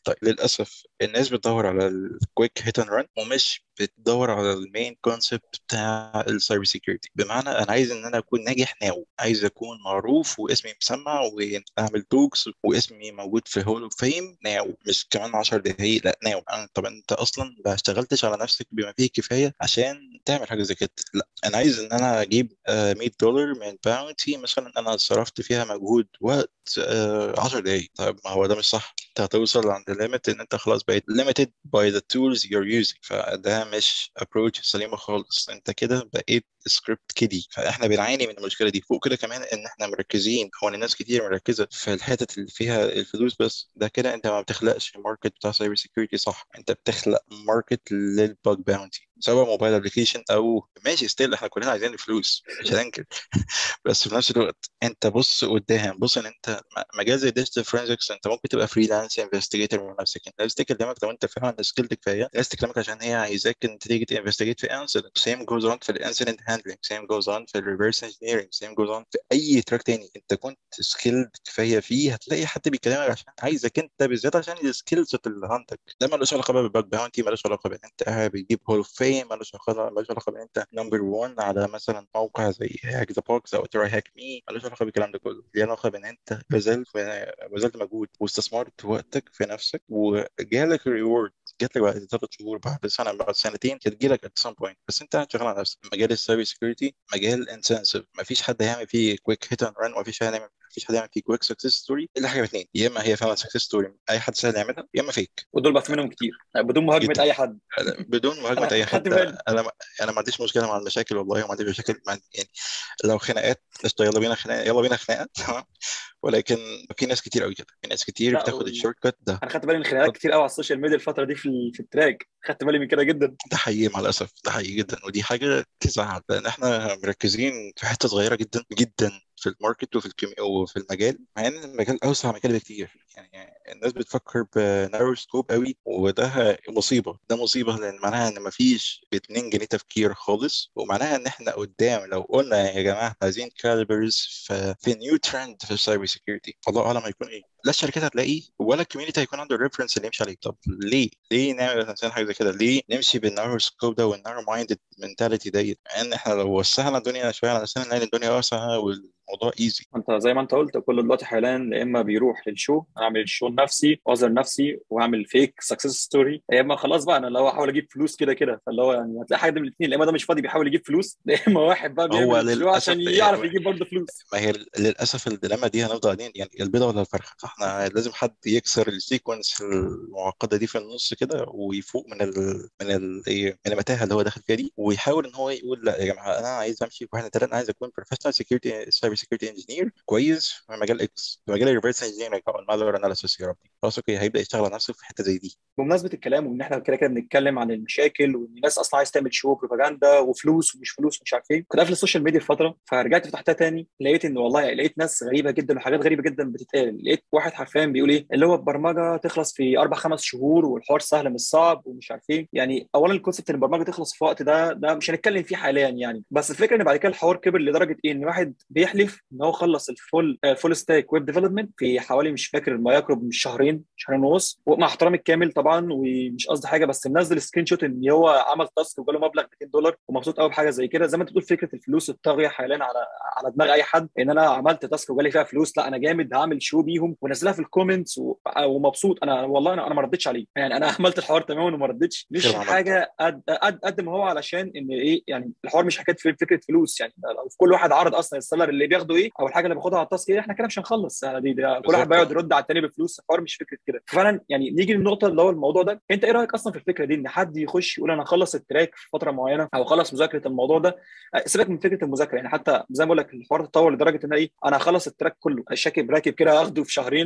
طيب للأسف الناس بتدور على ال quick hit and run ومش بتدور على ال main concept بتاع ال cyber security بمعنى أنا عايز إن أنا أكون ناجح now. عايز أكون معروف واسمي مسمع وأعمل talks واسمي موجود في hall of fame now. مش كمان 10 دقايق لا now. أنا طب أنت أصلا ما اشتغلتش على نفسك بما فيه الكفايه عشان تعمل حاجة زي كده. لا. أنا عايز إن أنا أجيب آه، 100 دولار من bounty مثلا أنا صرفت فيها مجهود وقت آه، 10 دقايق. طيب ما هو ده مش صح. أنت هتوصل عند limit إن أنت خلاص بقيت limited by the tools you're using. فده مش approach سليمة خالص. أنت كده بقيت script kiddie فإحنا بنعاني من المشكلة دي. فوق كده كمان إن إحنا مركزين. هو إن ناس كتير مركزة في الحتت اللي فيها الفلوس بس ده كده أنت ما بتخلقش market بتاع cyber security صح. أنت بتخلق market لل bug bounty سواء mobile application أو ماشي still إحنا كلنا عايزين الفلوس مش هننكر بس في نفس الوقت انت بص قدام بص ان انت مجال زي digital forensics انت ممكن تبقى freelance investigator من نفسك. الناس لازم تكلمك لو انت فعلا skilled كفايه لازم تكلمك عشان هي عايزاك انت تيجي ت investigate في incident same goes on في ال incident handling same goes on في ال reverse engineering same goes on في أي track تاني. انت كنت skilled كفاية فيه هتلاقي حد بيكلمك عشان عايزك انت بالذات عشان ال skills اللي عندك ده ملوش علاقة بال bug bounty ملوش علاقة بان انت بتجيب hall of fame ملوش علاقة ملوش علاقة بان انت number 1 على مثلا موقع زي Hack The Box أو TryHackMe ملوش علاقة بالكلام ده كله. ليه علاقة بإن أنت بذلت بذلت مجهود واستثمرت وقتك في نفسك وجالك reward جات لك بعد ثلاث شهور بعد سنة بعد سنتين هتجي لك at some point. بس أنت شغال على نفسك. مجال ال cyber security مجال intensive مفيش حد هيعمل فيه quick hit and run ومفيش حد هيعمل مفيش حد يعمل فيه quick success story إلا حاجة من اثنين يا إما هي فعلا success story أي حد سهل يعملها يا إما فيك ودول في منهم كتير. بدون مهاجمة جدا. أي حد. بدون مهاجمة أي حد أنا ما أنا ما عنديش مشكلة مع المشاكل والله وما عنديش مشاكل مع يعني لو خناقات قشطة يلا بينا خناقة يلا بينا خناقة تمام؟ ولكن في ناس كتير قوي كده. في ناس كتير بتاخد ال shortcut ده. أنا خدت بالي من خناقات كتير قوي على ال social media الفترة دي في في ال track. خدت بالي من كده جدا. ده حقيقي مع الأسف. ده حقيقي جدا. ودي حاجة تزعل. لأن إحنا مركزين في حتة صغيرة جدا جدا. في ال market وفي الكيمي وفي المجال مع إن المجال أوسع كده بكتير. يعني الناس بتفكر ب narrow scope قوي وده مصيبة. ده مصيبة لأن معناها إن مفيش ب 2 جنيه تفكير خالص ومعناها إن إحنا قدام. لو قلنا يا جماعة إحنا عايزين calibers في new trend في ال cyber security الله أعلم هيكون إيه. لا الشركات هتلاقيه ولا ال community هيكون عنده ال reference اللي يمشي عليه. طب ليه؟ ليه نعمل مثلا حاجة زي كده؟ ليه نمشي بال narrow scope ده وال narrow minded mentality ديت مع ان إحنا لو وسعنا الدنيا شوية على نفسنا نلاقي الدنيا واسعة والموضوع easy أنت زي ما أنت قلت كل دلوقتي حاليا يا إما بيروح لل show أعمل ال show لنفسي واظهر نفسي وأعمل fake success story يا إما خلاص بقى أنا لو أحاول أجيب فلوس كده كده. فاللي هو يعني هتلاقي حاجة من الاثنين يا إما ده مش فاضي بيحاول يجيب فلوس يا إما واحد بقى هو بيعمل للأسف عشان يعرف يجيب برضه فلوس. ما هي للأسف ال dilemma دي هنفضل قاعدين يعني البيضة ولا الفرخة؟ فاحنا لازم حد يكسر ال sequence المعقدة دي في النص كده ويفوق من ال من ال إيه، من المتاهة اللي هو داخل فيها دي ويحاول ان هو يقول لا يا جماعة أنا عايز امشي في واحد أنا عايز اكون professional security cyber security engineer كويس في مجال X في مجال ال reverse engineering أو ال malware analysis يا ربي. خلاص okay هيبدأ يشتغل على نفسه في حتة زي دي. بمناسبة الكلام وإن إحنا كده كده بنتكلم عن المشاكل وإن الناس أصلا عايز تعمل show بروباجندا وفلوس ومش فلوس ومش عارف إيه كنت قافل ال social media فتره فرجعت فتحتها تاني لقيت إن والله لقيت ناس غريبة جدا وحاجات غريبة جدا بتتقال لقيت واحد حرفيا بيقول إيه اللي هو البرمجة تخلص في أربع خمس شهور والحوار سهل مش صعب ومش عارف إيه. يعني اولا ال concept إن البرمجة تخلص في وقت ده ده مش هنتكلم فيه حاليا يعني. بس الفكرة إن بعد كده الحوار كبر لدرجة إيه؟ إن واحد بيحلف إن هو خلص ال full full stack web development في حوالي مش فاكر ما يقرب من شهرين شهرين ونص. ومع احترامي الكامل طبعا ومش قصدي حاجة بس منزل screenshot إن هو عمل task وجاله مبلغ 200 دولار ومبسوط قوي بحاجة زي كده. زي ما أنت بتقول فكرة الفلوس الطاغية حاليا على على دماغ أي حد. إن أنا عملت task وجالي فيها فلوس لا أنا جامد هعمل show بيهم ونزلها في ال comments و... ومبسوط. أنا والله أنا أنا ما ردتش عليه. يعني أنا عملت الحوار تماما وما ردتش. مش. حاجة قد قد قد ما هو علشان إن إيه يعني الحوار مش حكاية في فكرة فلوس. يعني لو كل واحد عرض أصلا ال salary اللي بياخده إيه أو الحاجة اللي بياخدها على ال task إيه إحنا كده مش هنخلص. يعني دي, دي كل واحد. بيقعد يرد على التاني بفلوس. الحوار مش فكرة كده. فعلا يعني نيجي للنقطة اللي هو الموضوع ده. أنت إيه رأيك أصلا في الفكرة دي؟ إن حد يخش يقول أنا اخلص ال track في فترة معينة أو اخلص مذاكرة الموضوع ده؟ أه، سيبك من فكرة المذاكرة. يعني حتى زي ما بقول لك الحوار تطور لدرجة إن إيه أنا هخلص ال track كله. شاكب راكب كده أخده في شهرين.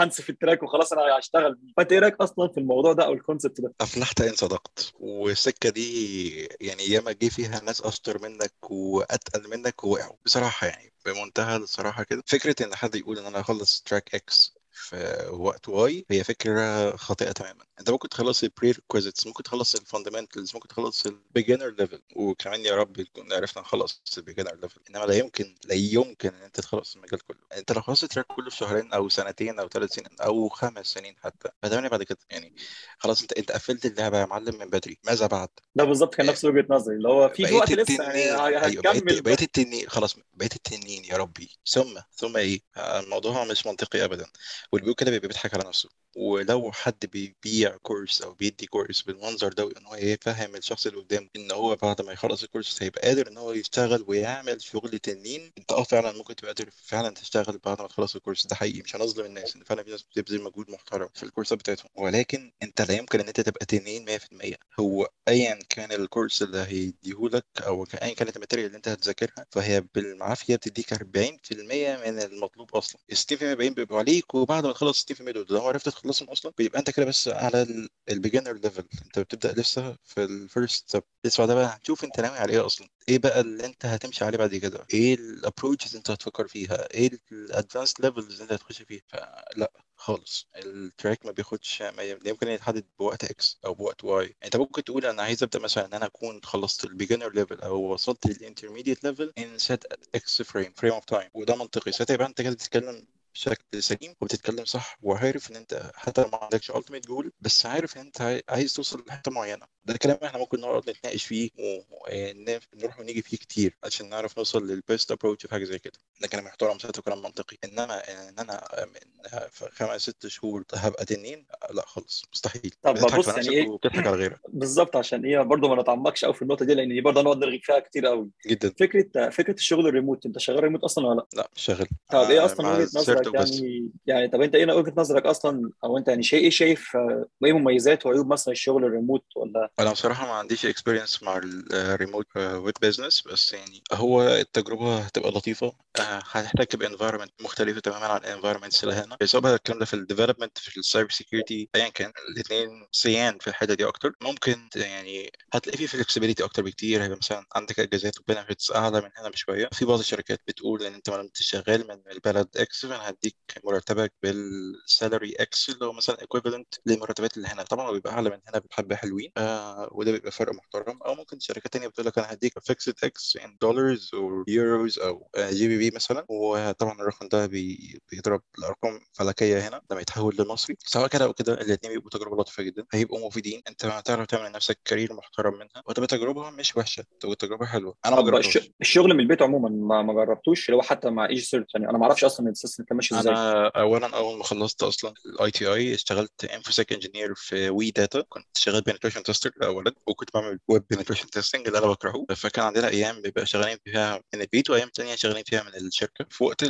هنسف ال track وخلاص أنا هشتغل. فأنت إيه رأيك أصلا في الموضوع ده أو ال concept ده؟ أفلحت إن صدقت. والسكة دي يعني ياما جه فيها ناس أشطر منك وأتقل منك ووقعوا. بصراحة يعني بمنتهى الصراحة كده. فكرة إن حد يقول إن أنا هخلص track X في وقت Y هي فكرة خاطئة تماما. أنت ممكن تخلص ال prerequisites ممكن تخلص ال fundamentals ممكن تخلص ال beginner level وكمان يا رب يكون عرفنا نخلص ال beginner level إنما لا يمكن لا يمكن إن أنت تخلص المجال كله. أنت لو خلصت ال track كله في شهرين أو سنتين أو ثلاث سنين أو خمس سنين حتى فتعمل بعد كده. يعني خلاص أنت أنت قفلت اللعبة يا معلم من بدري. ماذا بعد؟ ده بالظبط كان نفس وجهة نظري. اللي هو في وقت لسه يعني أيوه بقيت هنكمل بقيت التنين. خلاص بقيت التنين يا ربي. ثم ثم إيه؟ الموضوع مش منطقي ابدا. واللي بيقول كده بيبقى بيضحك على نفسه. ولو حد بيبيع course أو بيدي course بالمنظر ده ان هو يفهم الشخص اللي قدامه إن هو بعد ما يخلص ال course هيبقى قادر إن هو يشتغل ويعمل شغل تنين أنت آه فعلا ممكن تبقى قادر فعلا تشتغل بعد ما تخلص ال course. ده حقيقي مش هنظلم الناس. إن فعلا في ناس بتبذل مجهود محترم في الكورسات بتاعتهم. ولكن أنت لا يمكن إن أنت تبقى تنين 100% هو ايا كان ال course اللي هيديهولك أو ايا كانت ال material اللي أنت هتذاكرها فهي بالعافيه بتديك 40% من المطلوب أصلا. 60% بيبقوا عليك وبعد ما تخلص 60% دول لو عرفت تخلصهم أصلا؟ بيبقى أنت كده بس على ال beginner level أنت بتبدأ لسه في ال first step لسه بعدها بقى هتشوف أنت ناوي على إيه أصلا. إيه بقى اللي أنت هتمشي عليه بعد كده؟ إيه ال approaches أنت هتفكر فيها؟ إيه ال advanced levels اللي أنت هتخش فيها؟ فلا خالص. ال track ما بياخدش يمكن يتحدد بوقت X أو بوقت Y أنت ممكن تقول أنا عايز أبدأ مثلا إن أنا أكون خلصت ال beginner level أو وصلت لل intermediate level in certain X frame frame of time وده منطقي. ساعتها يبقى أنت كده بتتكلم بشكل سليم وبتتكلم صح وعارف إن أنت حتى لو ما عندكش التيميت جول بس عارف إن أنت عايز توصل لحتة معينة. ده الكلام إحنا ممكن نقعد نتناقش فيه ونروح ونيجي فيه كتير عشان نعرف نوصل لل best approach في حاجة زي كده. ده كلام محترم ساعته كلام منطقي. إنما إن أنا من خمس ست شهور هبقى تنين لا خالص مستحيل. طب بص يعني إيه؟ وبتضحك على غيرك. بالظبط عشان إيه؟ برضه ما نتعمقش قوي في النقطة دي لأن دي برضه هنقعد نرغي فيها كتير قوي جدا. فكرة فكرة الشغل الريموت أنت شغال ريموت أصلا ولا لأ؟ لا مش شغال. طب إيه أنا أصلا وجهة نظرك؟ يعني يعني طب أنت إيه وجهة نظرك أصلا؟ أو أنت يعني شيء إيه شايف آه، إيه مميزات وعيوب مثلا الشغل الريموت ولا؟ أنا بصراحة ما عنديش experience مع ال remote web business بس يعني هو التجربة هتبقى لطيفة. آه، هتحتاج تبقى environment مختلفة تماما عن ال environments اللي هنا. سواء الكلام ده في ال development في ال cyber security ايا كان الاثنين سيان في الحتة دي أكتر. ممكن يعني هتلاقي في flexibility أكتر بكتير. هيبقى مثلا عندك أجازات و benefits أعلى من هنا بشوية. في بعض الشركات بتقول إن أنت لما تشتغل من البلد X فأنا هديك مرتبك بال salary X اللي هو مثلا equivalent للمرتبات اللي هنا. طبعا هو بيبقى أعلى من هنا بحبة حلوين. آه وده بيبقى فرق محترم. أو ممكن شركات تانية بتقول لك أنا هديك fixed X in dollars أو يوروز أو GBP مثلا. وطبعا الرقم ده بي بيضرب الأرقام فلكية هنا. لما يتحول لمصري. سواء كده أو كده الاثنين بيبقوا تجربة لطيفة جدا. هيبقوا مفيدين. أنت هتعرف تعمل لنفسك career محترم منها. وتبقى تجربه مش وحشة. تبقى تجربة حلوة. أنا ما جربتهاش. الشغل من البيت عموما ما ما جربتوش؟ اللي هو حتى مع EG-CERT يعني؟ أنا ما أعرفش أصلا ال system كان ماشي إزاي أنا اولا أول ما خلصت أصلا ال ITI اشتغلت infosec engineer في WE Data كنت شغال penetration tester اولا وكنت بعمل web penetration testing اللي أنا بكرهه. فكان عندنا أيام بيبقى شغالين فيها من البيت وأيام تانية شغالين فيها من الشركة. في وقت آه،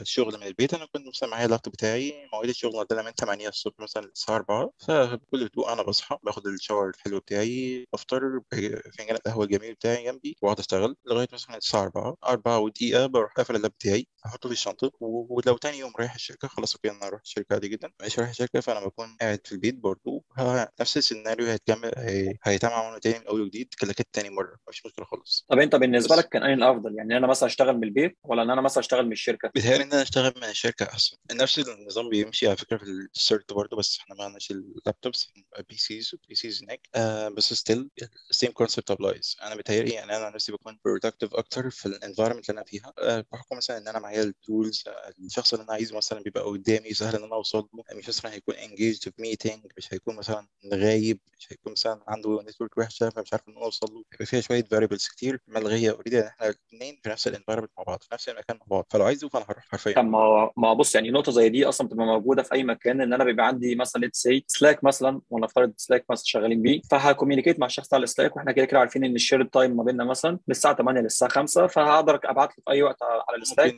الشغل من البيت أنا كنت مثلا معايا اللابتوب بتاعي. مواعيد الشغل عندنا من 8 الصبح مثلا للساعه 4 فبكل هدوء أنا بصحى باخد ال shower الحلو بتاعي أفطر فنجان القهوة الجميل بتاعي جنبي وأقعد أشتغل لغاية مثلا الساعة 4 4 ودقيقة بروح قافل ال lab بتاعي أحطه في الشنطة و- ولو تاني يوم رايح الشركة خلاص okay أنا أروح الشركة عادي جدا. مش رايح الشركة فأنا بكون قاعد في البيت برضه. نفس السيناريو هيتكمل هي- هيتعمل معانا تاني من اول وجديد كلاكيت تاني مرة. مفيش مشكلة خالص. طب أنت بالنسبة بس لك كان إيه الأفضل؟ يعني أنا مثلا أشتغل من البيت ولا إن أنا مثلا أشتغل من الشركة؟ بيتهيألي إن أنا أشتغل من الشركة أحسن. نفس النظام بيمشي على فكرة في ال CERT برضه بس إحنا ما عندناش ال laptops PCs PCs هناك. آه بس still same concept applies. أنا بيتهيألي يعني عن نفسي بكون productive أكتر في ال environment اللي أنا فيها. آه بحكم مثلا إن أنا معايا ال tools الشخص اللي أنا عايزه مثلا بيبقى قدامي سهل إن أنا أوصل له. مش مثلا هيكون engaged في meeting مش هيكون مثلا غايب مش هيكون مثلا عنده network وحشة فمش عارف إن أنا أوصل له. هيبقى فيها شوية variables كتير. ملغية already إن إحنا الاثنين في نفس ال environment مع بعض في نفس المكان مع بعض. فلو عايزه فأنا هروح حرفيا. طب ما ما بص يعني نقطة زي دي أصلا بتبقى موجودة في أي مكان إن أنا بيبقى عندي مثلا let's say Slack مثلا ونفترض Slack مثلا شغالين بيه فه communicate مع الشخص على ال Slack وإحنا كده كده عارفين إن ال shared time ما بيننا مثلا من الساعة 8 للساعة 5 فهقدر أبعت له في أي وقت على ال Slack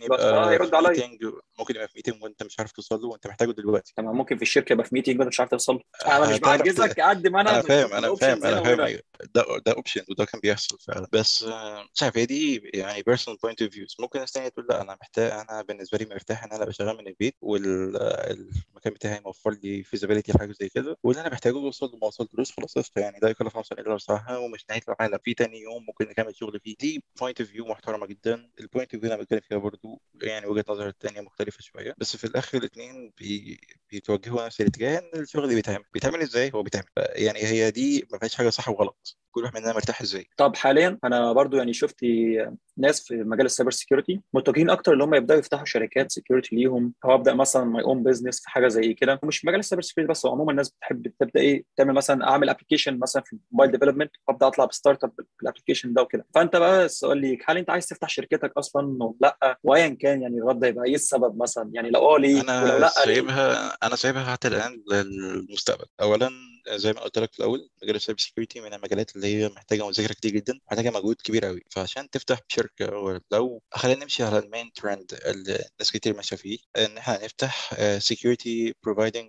هيرد عليا. meeting ممكن يبقى في meeting وانت مش عارف توصل له وانت محتاجه دلوقتي. تمام ممكن في الشركة يبقى في meeting وانت مش عارف توصل له. أنا مش. بعجزك قد ما أنا أنا فاهم أنا فاهم أنا فاهم أيوه. ده ده option وده كان بيحصل فعلا. بس آه، مش عارف هي دي يعني personal point of views. ممكن ناس تانية تقول لأ أنا محتاج أنا بالنسبة لي مرتاح إن أنا أبقى شغال من البيت والمكان بتاعي موفر لي feasibility لحاجة زي كده. واللي أنا محتاجه أوصل له ما وصلتلوش خلاص قشطة. يعني ده يكلف 15 الا ساعه ومش نهاية العالم. في تاني يوم ممكن نكمل شغل فيه. دي point of view محترمة جدا. ال point of view اللي أنا بتكلم فيها برضو يعني وجهة نظر تانية مختلفة. مختلفة شوية بس في الآخر الاثنين بي... بيتوجهوا نفس الاتجاه إن الشغل بيتعمل. بيتعمل إزاي؟ هو بيتعمل. يعني هي دي ما فيهاش حاجة صح وغلط. كل واحد مننا مرتاح إزاي. طب حاليا أنا برضو يعني شفت ناس في مجال ال cyber security متوجهين أكتر اللي هم يبدأوا يفتحوا شركات security ليهم أو أبدأ مثلا my own business في حاجة زي كده. مش في مجال ال cyber security بس عموما الناس بتحب تبدأ إيه تعمل مثلا أعمل application مثلا في mobile development وابدا أطلع ب startup بال application ده وكده. فأنت بقى السؤال ليك هل أنت عايز تفتح شركتك أصلا ولا لأ؟ وايا كان يعني الرد هيبقى إيه السبب مثلا؟ يعني لو آه ليه ولو أنا لأ ليه سايبها أنا سايبها حتى الان للمستقبل اولا زي ما قلت لك في الأول مجال ال cyber security من المجالات اللي هي محتاجة مذاكرة كتير جدا محتاجه مجهود كبير قوي فعشان تفتح شركة لو خلينا نمشي على ال main trend اللي ناس كتير ماشية فيه إن إحنا نفتح security providing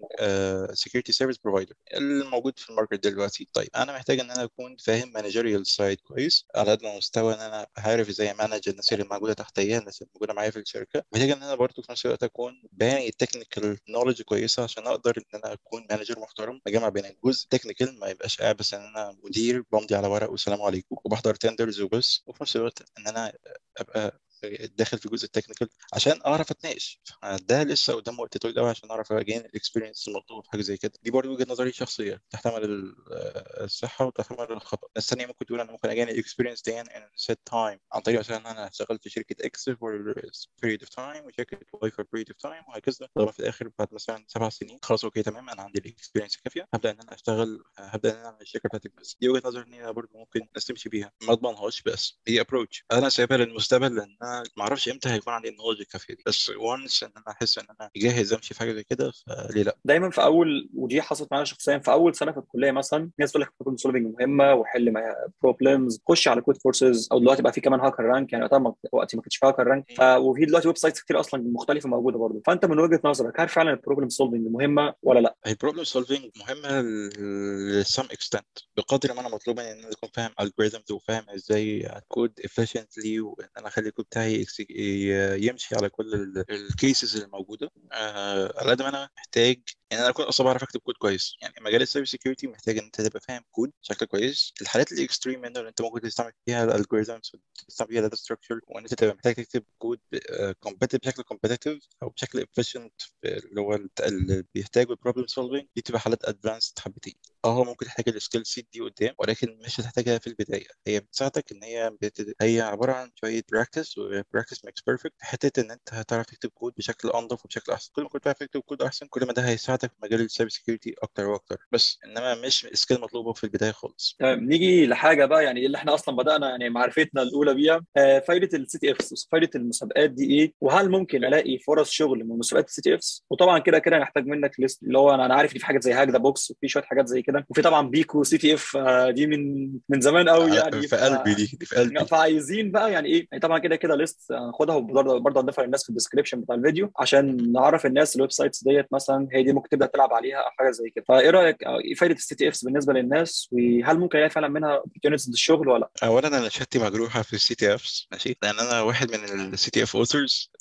security service provider الموجود في ال market دلوقتي. طيب أنا محتاج إن أنا أكون فاهم managerial side كويس على قد ما مستوى إن أنا عارف إزاي manage الناس اللي موجودة تحتيا الناس اللي موجودة معايا في الشركة. محتاج إن أنا برضو في نفس الوقت أكون باني technical knowledge كويسة عشان أقدر إن أنا أكون manager محترم أجمع بين الجزء technical ما يبقاش قاعد بس إن أنا مدير بمضي على ورق والسلام عليكم. وبحضر tenders وبس. وفي نفس الوقت إن أنا أبقى داخل في جزء ال technical عشان أعرف أتناقش. ده لسه قدام وقت طويل قوي عشان أعرف أ gain ال experience المطلوب في حاجة زي كده. دي برضه وجهة نظري الشخصيه تحتمل الصحة وتحتمل الخطأ. ناس ثانية ممكن تقول أنا ممكن أ gain ال experience دي in set time عن طريق مثلا ان أنا اشتغلت في شركة X for period of time وشركة Y for period of time وهكذا. لغايه في الآخر بعد مثلا سبع سنين. خلاص okay تمام. أنا عندي ال experience الكافيه هبدأ إن أنا أشتغل هبدأ إن أنا أعمل الشركة بتاعتي بس. دي وجهة نظري إن هي برضه ممكن الناس تمشي بيها. ما أضمنهاش بس. هي approach أنا سايبها للمستقبل لأن أنا ما أعرفش إمتى هيكون عندي ال knowledge الكافيه دي. بس once ان أنا احس ان أنا جاهز امشي في حاجة زي كده فليه لا؟ دايما في أول ودي حصلت معايا شخصيا في أول سنة في الكلية مثلا ناس تقول لك problem solving مهمة وحل problems خش على Codeforces أو دلوقتي بقى في كمان HackerRank يعني وقتها وقتي ما كانش في HackerRank ف... وفي دلوقتي websites كتير أصلا مختلفة موجودة برضه. فأنت من وجهة نظرك هل فعلا ال problem solving مهمة ولا لا؟ ال problem solving مهمة ل some extent بقدر ما أنا مطلوب مني إن أنا أكون فاهم algorithms وفاهم إزاي ا code efficiently وإن أنا أخلي الكود بتاعي يمشي على كل ال cases اللي موجودة. آه على قد ما أنا محتاج ان أنا اكون أصلا بعرف أكتب كود كويس. يعني مجال ال cyber security محتاج إن أنت تبقى فاهم كود بشكل كويس. الحالات ال extreme منه اللي أنت ممكن تستعمل فيها ال algorithms وتستعمل فيها data structure وإن أنت تبقى محتاج تكتب code competitive بشكل competitive أو بشكل efficient اللي هو اللي بيحتاج problem solving دي تبقى حالات advanced حبتين. آه ممكن تحتاج ال skill set دي قدام ولكن مش هتحتاجها في البداية. هي بتساعدك إن هي بت... هي عبارة عن شوية practice و practice makes perfect حتة إن أنت هتعرف تكتب كود بشكل انظف وبشكل أحسن. كل ما كنت تعرف تكتب كود أحسن كل ما ده هيساعدك في مجال ال cyber security أكتر وأكتر. بس إنما مش skill مطلوبة في البداية خالص. تمام نيجي لحاجة بقى يعني اللي إحنا أصلا بدأنا يعني معرفتنا الأولى بيها. آه فايدة ال CTFs فايدة المسابقات دي إيه؟ وهل ممكن ألاقي فرص شغل من مسابقات ال CTFs وطبعا كده كده هنحتاج منك list اللي هو أنا عارف إن في حاجات زي Hack The Box وفي شوية حاجات زي كده. وفي طبعا picoCTF آه دي من من زمان قوي يعني. في قلبي دي دي في قلبي. فعايزين بقى يعني إيه يعني طبعا كده كده list هناخدها وبرضه برضه هنضيفها للناس في ال description بتاع الفيديو عشان نعرف الناس ال websites ديت مثلا هي دي ممكن تبدأ تلعب عليها أو حاجة زي كده. فإيه رأيك إيه فايدة ال CTFs بالنسبة للناس؟ وهل ممكن يلاقي فعلا منها opportunities للشغل ولا لأ؟ اولا أنا شهادتي مجروحة في ال CTFs ماشي؟ لأن أنا واحد من ال CTF authors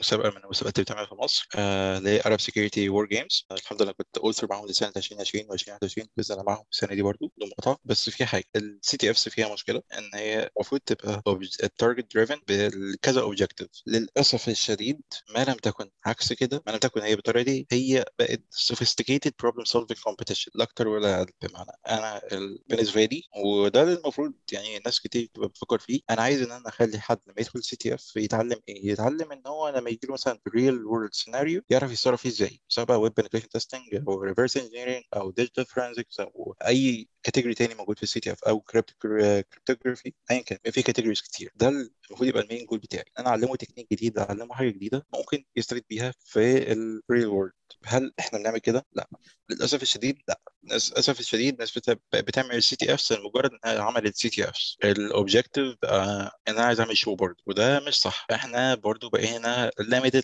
مسابقة من المسابقات اللي بتعمل في مصر اللي هي Arab Security War Games الحمد لله كنت author معاهم لسنة 2020 و2021 باذن الله معاهم السنة دي برضه بدون مقاطعه بس في حاجة ال CTFs فيها مشكلة إن هي المفروض تبقى ال target driven بكذا objective للأسف الشديد ما لم تكن عكس كده ما لم تكن هي بالطريقة دي هي بقت sophisticated problem solving competition. لا أكتر ولا أقل. بمعنى أنا بالنسبة لي وده اللي المفروض يعني ناس كتير تبقى بتفكر فيه أنا عايز إن أنا أخلي حد لما يدخل CTF يتعلم إيه؟ يتعلم إن هو لما يجي له مثلا real world scenario يعرف يتصرف فيه إزاي؟ سواء بقى web penetration testing أو reverse engineering أو digital forensics أو أي category تاني موجود في ال CTF أو cryptography ايا كان في categories كتير. ده المفروض يبقى ال main goal بتاعي. أنا أعلمه تكنيك جديد أعلمه حاجة جديدة ممكن يستفيد بيها في ال real world هل إحنا بنعمل كده؟ لا. للأسف الشديد لا. للأسف الشديد ناس بتعمل ال CTFs لمجرد إنها عملت CTFs ال objective إن أنا عايز أعمل show برضه وده مش صح. إحنا برضه بقينا limited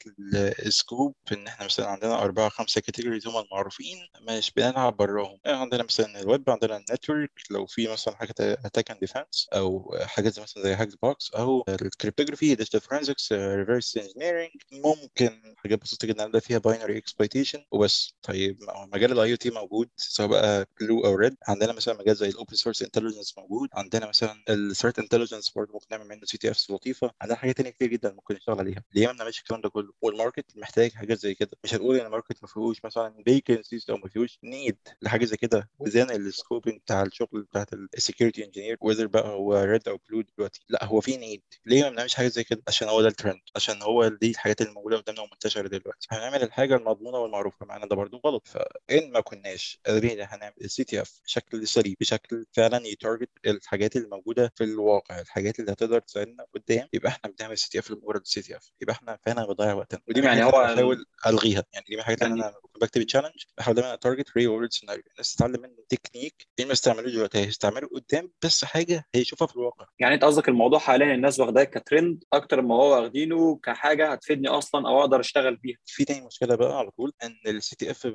ال scope إن إحنا مثلا عندنا أربعة خمسة categories هم المعروفين مش بنلعب براهم. عندنا مثلا الويب عندنا ال network لو في مثلا حاجة attack and defense أو حاجات مثلا زي Hack Box أو ال cryptography digital forensics reverse engineering ممكن حاجات بسيطة جدا نبدأ فيها binary exploitation application وبس. طيب مجال ال IoT موجود سواء بقى blue أو red عندنا مثلا مجال زي ال open source intelligence موجود. عندنا مثلا ال threat intelligence برضه ممكن نعمل منه CTF لطيفة. عندنا حاجات تانية كتير جدا ممكن نشتغل عليها. ليه ما بنعملش الكلام ده كله؟ وال market محتاج حاجات زي كده. مش هنقول إن ال market ما فيهوش مثلا vacancies أو ما فيهوش need لحاجة زي كده. within ال scoping بتاع الشغل بتاعت ال security engineer whether بقى هو red أو blue دلوقتي. لا هو في need ليه ما بنعملش حاجة زي كده؟ عشان هو ده الترند عشان هو دي الحاجات اللي موجودة قدامنا ومنتشرة دلوقتي. هنعمل الحاجة المضمونة والمعروفه معانا ده برضو غلط. فان ما كناش قادرين هنعمل ال CTF بشكل سريع بشكل فعلا ي target الحاجات اللي موجودة في الواقع الحاجات اللي هتقدر تساعدنا قدام يبقى إحنا بنعمل CTF لمجرد CTF يبقى إحنا فعلا بنضيع وقتنا. ودي يعني هو بحاول ألغيها. يعني دي من الحاجات اللي يعني أنا بكتب challenge بحاول دايما ا target real world scenario الناس تتعلم منه تكنيك اللي ما استعملوش دلوقتي هيستعمله قدام بس حاجة هيشوفها في الواقع. يعني أنت قصدك الموضوع حاليا الناس واخداه كترند أكتر ما هو واخدينه كحاجة هتفيدني أصلا أو أقدر أشتغل بيها؟ في تاني مشكلة بقى على طول إن ال CTF.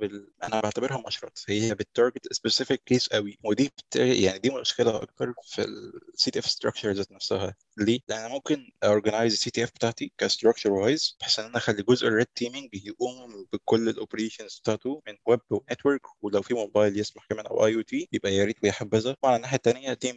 أنا بعتبرها مشرط هي بت target specific case قوي ودي بت... يعني دي مشكلة أكتر في ال CTF structure ذات نفسها ليه؟ لأن أنا ممكن organize ال CTF بتاعتي ك structure wise بحيث إن أنا أخلي جزء ال red teaming يقوم بكل ال operations بتاعته من web و network ولو في موبايل يسمح كمان أو IoT يبقى يا ريت ويا حبذا وعلى الناحية الثانية team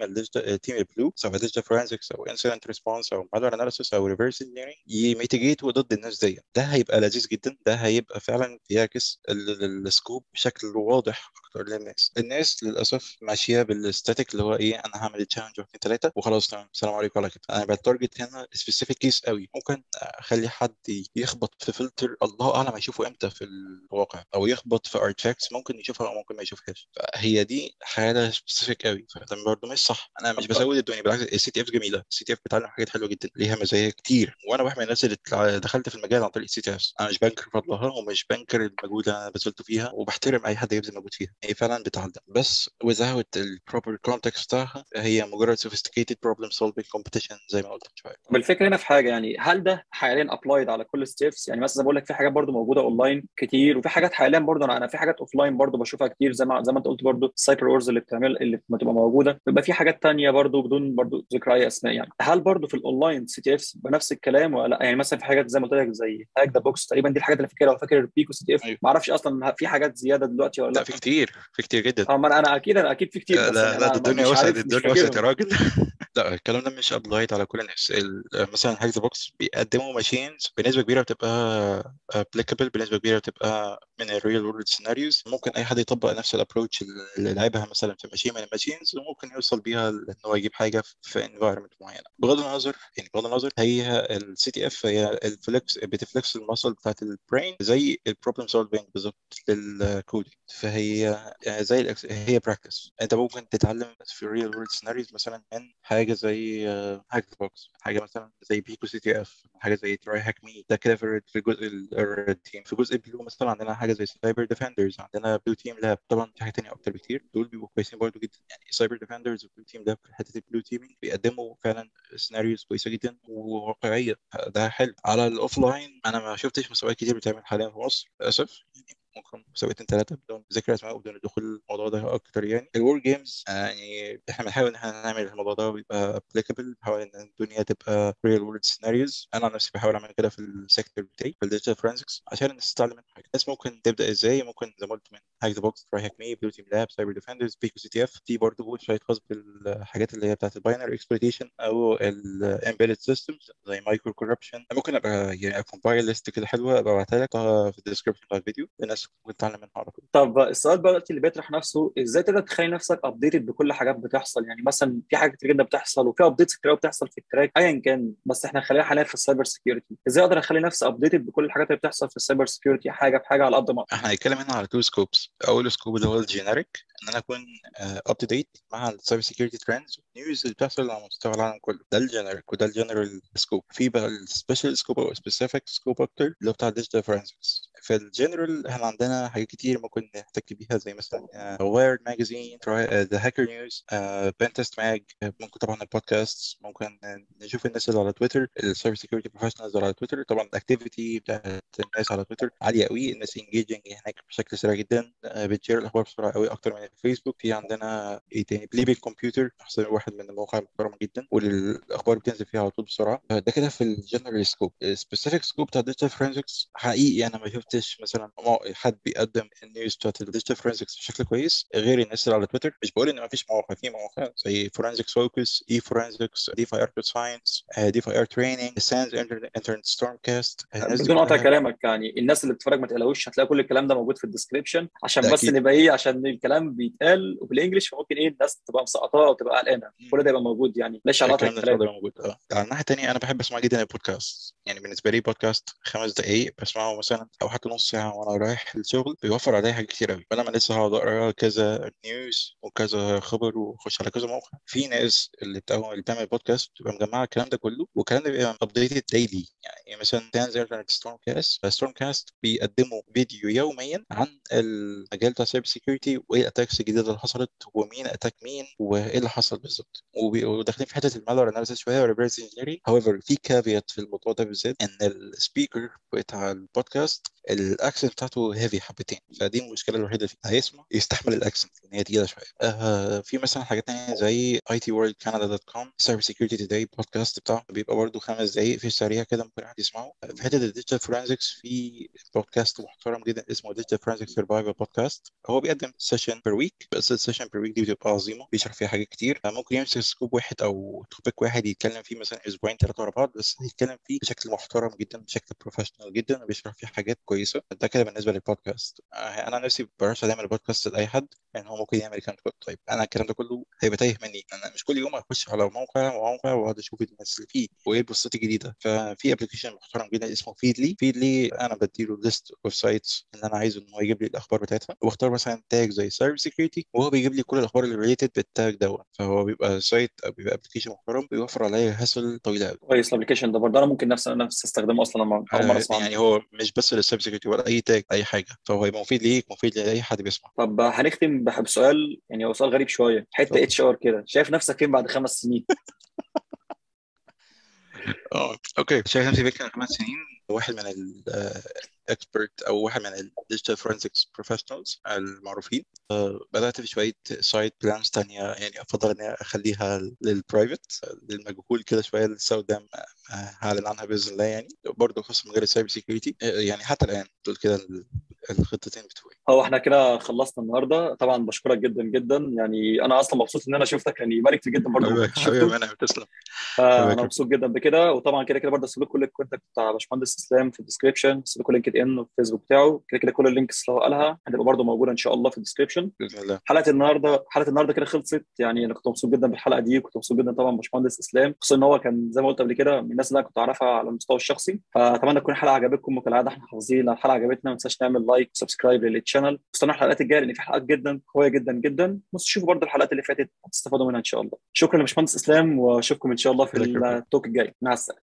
team ال blue سواء digital forensics أو incident response أو malware analysis أو reverse engineering ي mitigate ضد الناس دي ده هيبقى لذيذ جدا ده هيبقى فعلا بيعكس ال scope بشكل واضح أكتر للناس. الناس للأسف ماشية بال static اللي هو إيه أنا هعمل challenge واحد ثلاثة وخلاص تمام. السلام عليكم على كده. أنا ب target هنا specific case قوي. ممكن أخلي حد يخبط في فلتر الله أعلم هيشوفه إمتى في الواقع أو يخبط في artifacts ممكن يشوفها أو ممكن ما يشوفهاش. فهي دي حاجة specific قوي. فده برضه مش صح. أنا مش بزود الدنيا بالعكس ال CTF جميلة. ال CTF بتعلم حاجات حلوة جدا ليها مزايا كتير. وأنا واحد من الناس اللي دخلت في المجال عن طريق ال CTF أنا مش بنكر فضلها ومش بنكر المجهود اللي أنا بذلت فيها وبحترم أي حد يبذل مجهود فيها. هي فعلا بتعلم بس without ال proper context بتاعها هي مجرد sophisticated problem solving competition زي ما قلت من شوية. طب الفكرة هنا في حاجة يعني هل ده حاليا applied على كل CTFs يعني مثلا ما بقول لك في حاجات برضو موجودة اونلاين كتير وفي حاجات حاليا برضو أنا في حاجات offline برضو بشوفها كتير زي ما زي ما أنت قلت برضو ال Cyber Wars اللي بتعمل اللي بتبقى موجودة. بيبقى في حاجات تانية برضو بدون برضو ذكر أي أسماء يعني. هل برضو في ال online CT بنفس الكلام ولا لأ؟ يعني مثلا في حاجات زي ما قلت لك زي Hack The Box تقريبا دي الحاجات اللي فاكرها وفاكر picoCTF أيوة. ما أعرفش أصلا في حاجات زيادة دلوقتي ولا لا في كتير في كتير جدا. آه ما أنا أكيد أنا أكيد في كتير لا بس لا لا الدنيا وسعت الدنيا وسعت يا راجل. لا الكلام ده مش applied على كل الناس. ال- مثلا Hack The Box بيقدموا machines بنسبة كبيرة بتبقى applicable بنسبة كبيرة بتبقى من ال real world scenarios ممكن أي حد يطبق نفس ال approach اللي لعب بيها مثلا في machine من ال machines وممكن يوصل بيها إن هو يجيب حاجة في environment معينة. بغض النظر يعني بغض النظر هي ال CTF هي ال flex بتفلكس ال muscle بتاعت ال brain زي ال problem solving بالظبط لل coding فهي زي الإكس- هي practice أنت ممكن تتعلم في real world scenarios مثلا من حاجة زي Hack Box حاجة مثلا زي picoCTF حاجة زي TryHackMe ده كده في ال red- في جزء ال red team في جزء blue مثلا عندنا حاجة زي CyberDefenders عندنا Blue Team Lab طبعا في حاجة تانية أكتر بكتير. دول بيبقوا كويسين برضه جدا. يعني CyberDefenders و Blue Team Lab في حتة ال blue teaming بيقدموا فعلا scenarios كويسة جدا وواقعية. ده حلو. على ال offline أنا ما شفتش مسابقات كتير بتعمل حاليا في مصر. للاسف يعني ممكن مسابقتين ثلاثة بدون ذكر أسماء وبدون الدخول الموضوع ده أكتر يعني. ال war games يعني إحنا بنحاول إن إحنا نعمل الموضوع ده ويبقى applicable بنحاول إن الدنيا تبقى real world scenarios أنا عن نفسي بحاول أعمل كده في ال sector بتاعي في ال digital forensics عشان الناس تتعلم منه حاجة. الناس ممكن تبدأ إزاي؟ ممكن زي ما قلت من هاك ذا بوكس تراي هاك مي بلو تيم لاب سايبر ديفندرز بيكو سي تي اف في برضه site خاص بالحاجات اللي هي بتاعت ال binary exploitation أو ال embedded systems زي Microcorruption ممكن أبقى يعني ا compile list كده حلوة أبقى أبعتها لك أحطها في ال description بتاع الفيديو. الناس ممكن تتعلم منها على طول. طب السؤال بقى دلوقتي اللي بيطرح نفسه إزاي تقدر تخلي نفسك updated بكل حاجات بتحصل؟ يعني مثلا في حاجات كتير جدا بتحصل وفي updates كتير بتحصل في ال track ايا كان بس إحنا خلينا حاليا في ال cyber security إزاي أقدر أخلي نفسي updated بكل الحاجات اللي بتحصل في ال cyber security حاجة بحاجة على قد ما؟ إحنا هنتكلم هنا على two scopes أول scope اللي هو ال generic إن أنا أكون up to date مع ال cyber security trends وال news اللي بتحصل على مستوى العالم كله. ده ال generic وده ال general scope في بقى ال special scope أو specific scope أكتر اللي هو بتاع ال digital forensics في الجنرال إحنا عندنا حاجات كتير ممكن نحتك بيها زي مثلا Wired Magazine The Hacker News Pentest Mag ممكن طبعا البودكاست ممكن نشوف الناس اللي على تويتر ال cyber security professionals على تويتر طبعا ال activity بتاعت الناس على تويتر عالية قوي الناس engaging هناك بشكل سريع جدا آه، بت share الأخبار بسرعة قوي أكتر من الفيسبوك في عندنا إيه تاني؟ بليبي كمبيوتر أحسن واحد من المواقع المحترمة جدا والأخبار بتنزل فيها على طول بسرعة. آه، ده كده في ال general scope ال specific scope بتاع digital forensics حقيقي أنا ما شفتش شفتش مثلا حد بيقدم ال news بتاعت ال digital forensics بشكل كويس غير الناس اللي على تويتر. مش بقول إن ما فيش مواقع في مواقع زي فورنزكس فوكس اي فورنزكس دي فاي ارت ساينس دي فاي ار تريننج ساندز انترنت ستورم كاست بدون قطع كلامك يعني الناس اللي بتتفرج ما تقلقوش هتلاقي كل الكلام ده موجود في ال description عشان بس. نبقى إيه عشان الكلام بيتقال وبال English فممكن إيه الناس تبقى مسقطاه أو تبقى قلقانه كل ده يبقى موجود يعني ليش على قطع الكلام ده موجود آه. على الناحية الثانية أنا بحب أسمع جدا البودكاست يعني بالنسبة لي بودكاست خمس دقائق بسمعه مثلا أو حتى نص ساعة وأنا رايح الشغل بيوفر عليا حاجات كتير قوي بدل ما لسه هقعد أقرأ كذا news وكذا خبر وأخش على كذا موقع. في ناس اللي بتاعهم اللي بتعمل بودكاست بتبقى مجمعة الكلام ده كله والكلام ده بيبقى updated daily يعني مثلا SANS Internet StormCast StormCast بيقدموا فيديو يوميا عن المجال بتاع ال cyber security وإيه ال attacks الجديدة اللي حصلت ومين attack مين وإيه اللي حصل بالظبط. وداخلين في حتة ال malware analysis شوية و reverse engineering however في caveat في الموضوع ده بالذات إن ال speaker بتاع البودكاست ال accent بتاعته heavy حبتين فدي المشكلة الوحيدة فيه. هيسمع يستحمل ال accent ان هي تقيلة شوية. آه في مثلا حاجات تانية زي itworldcanada.com Cyber Security Today بودكاست بتاعه بيبقى برضه خمس دقايق في السريع كده ممكن واحد يسمعه. في حتة ال digital forensics في بودكاست محترم جدا اسمه Digital Forensic Survival Podcast هو بيقدم session per week بس ال session per week دي بتبقى عظيمة بيشرح فيها حاجات كتير. ممكن يمسك scope واحد أو topic واحد يتكلم فيه مثلا أسبوعين ثلاثة ورا بعض بس يتكلم فيه بشكل محترم جدا بشكل professional جدا وبيشرح فيه حاجات كويسة. ده كده بالنسبة للبودكاست آه، أنا نفسي برشح دايما البودكاست لأي حد ان هو ممكن يعمل كله طيب أنا الكلام ده كله هيبقى تايه مني. أنا مش كل يوم اخش على موقع وموقع وأقعد أشوف الناس اللي فيه وإيه ال postات الجديدة. ففي application محترم جدا اسمه Feedly Feedly أنا بديله list of sites اللي أنا عايزه إن هو يجيب لي الأخبار بتاعتها. واختار مثلا tag زي cyber security وهو بيجيب لي كل الأخبار اللي related بال tag دوت. فهو بيبقى site أو بيبقى application محترم بيوفر عليا hassle طويله قوي كويس ال application ده برضه أنا ممكن نفسي أنا نفسي استخدمه أصلا أول مرة آه، أسمع يعني هو مش بس لل cyber security ولا أي tag أي حاجة. فهو هيبقى مفيد ليك مفيد لأي حد بيسمع. طب هنختم بسؤال يعني هو سؤال غريب شوية. حتة. HR كده. شايف نفسك فين بعد خمس سنين؟ آه okay. شايف نفسي فكره خمس سنين؟ واحد من ال expert أو واحد من ال digital forensics professionals المعروفين. آه، بدأت في شوية side plans تانية يعني أفضل إني أخليها لل private للمجهول كده شوية لسه قدام آه، هعلن عنها بإذن الله يعني. برضه خاصة مجال ال cyber security يعني حتى الآن دول كده ال- الخطتين بتوعي. هو إحنا كده خلصنا النهارده. طبعا بشكرك جدا جدا. يعني أنا أصلا مبسوط إن أنا شفتك يعني في جدا برضه. حبيبي منى تسلم. حبيبي مبسوط جدا بكده. وطبعا كده كده برضه لكم كل ال contact بتاع باشمهندس إسلام في ال description هسيب لكم LinkedIn والفيسبوك بتاعه. كده كده كل ال links اللي هو قالها هتبقى برضه موجودة إن شاء الله في ال description بإذن الله. حلقة النهارده حلقة النهارده كده خلصت. يعني أنا كنت مبسوط جدا بالحلقة دي وكنت مبسوط جدا طبعا باشمهندس إسلام. خصوصا إن هو كان زي ما قلت قبل كده من الناس اللي أنا كنت أعرفها على المستوى الشخصي. فأتمنى تكون الحلقة عجبتكم. وكالعادة إحنا حافظين لو الحلقة عجبتنا. ما تنساش نعمل لايك و subscribe لل channel واستنوا الحلقات الجاية لأن في حلقات جدا قوية جدا جدا. بس شوفوا برضه الحلقات اللي فاتت هتستفادوا منها إن شاء الله. شكرا لباشمهندس إسلام وأشوفكم إن شاء الله في. ال talk الجاي. مع السلامة.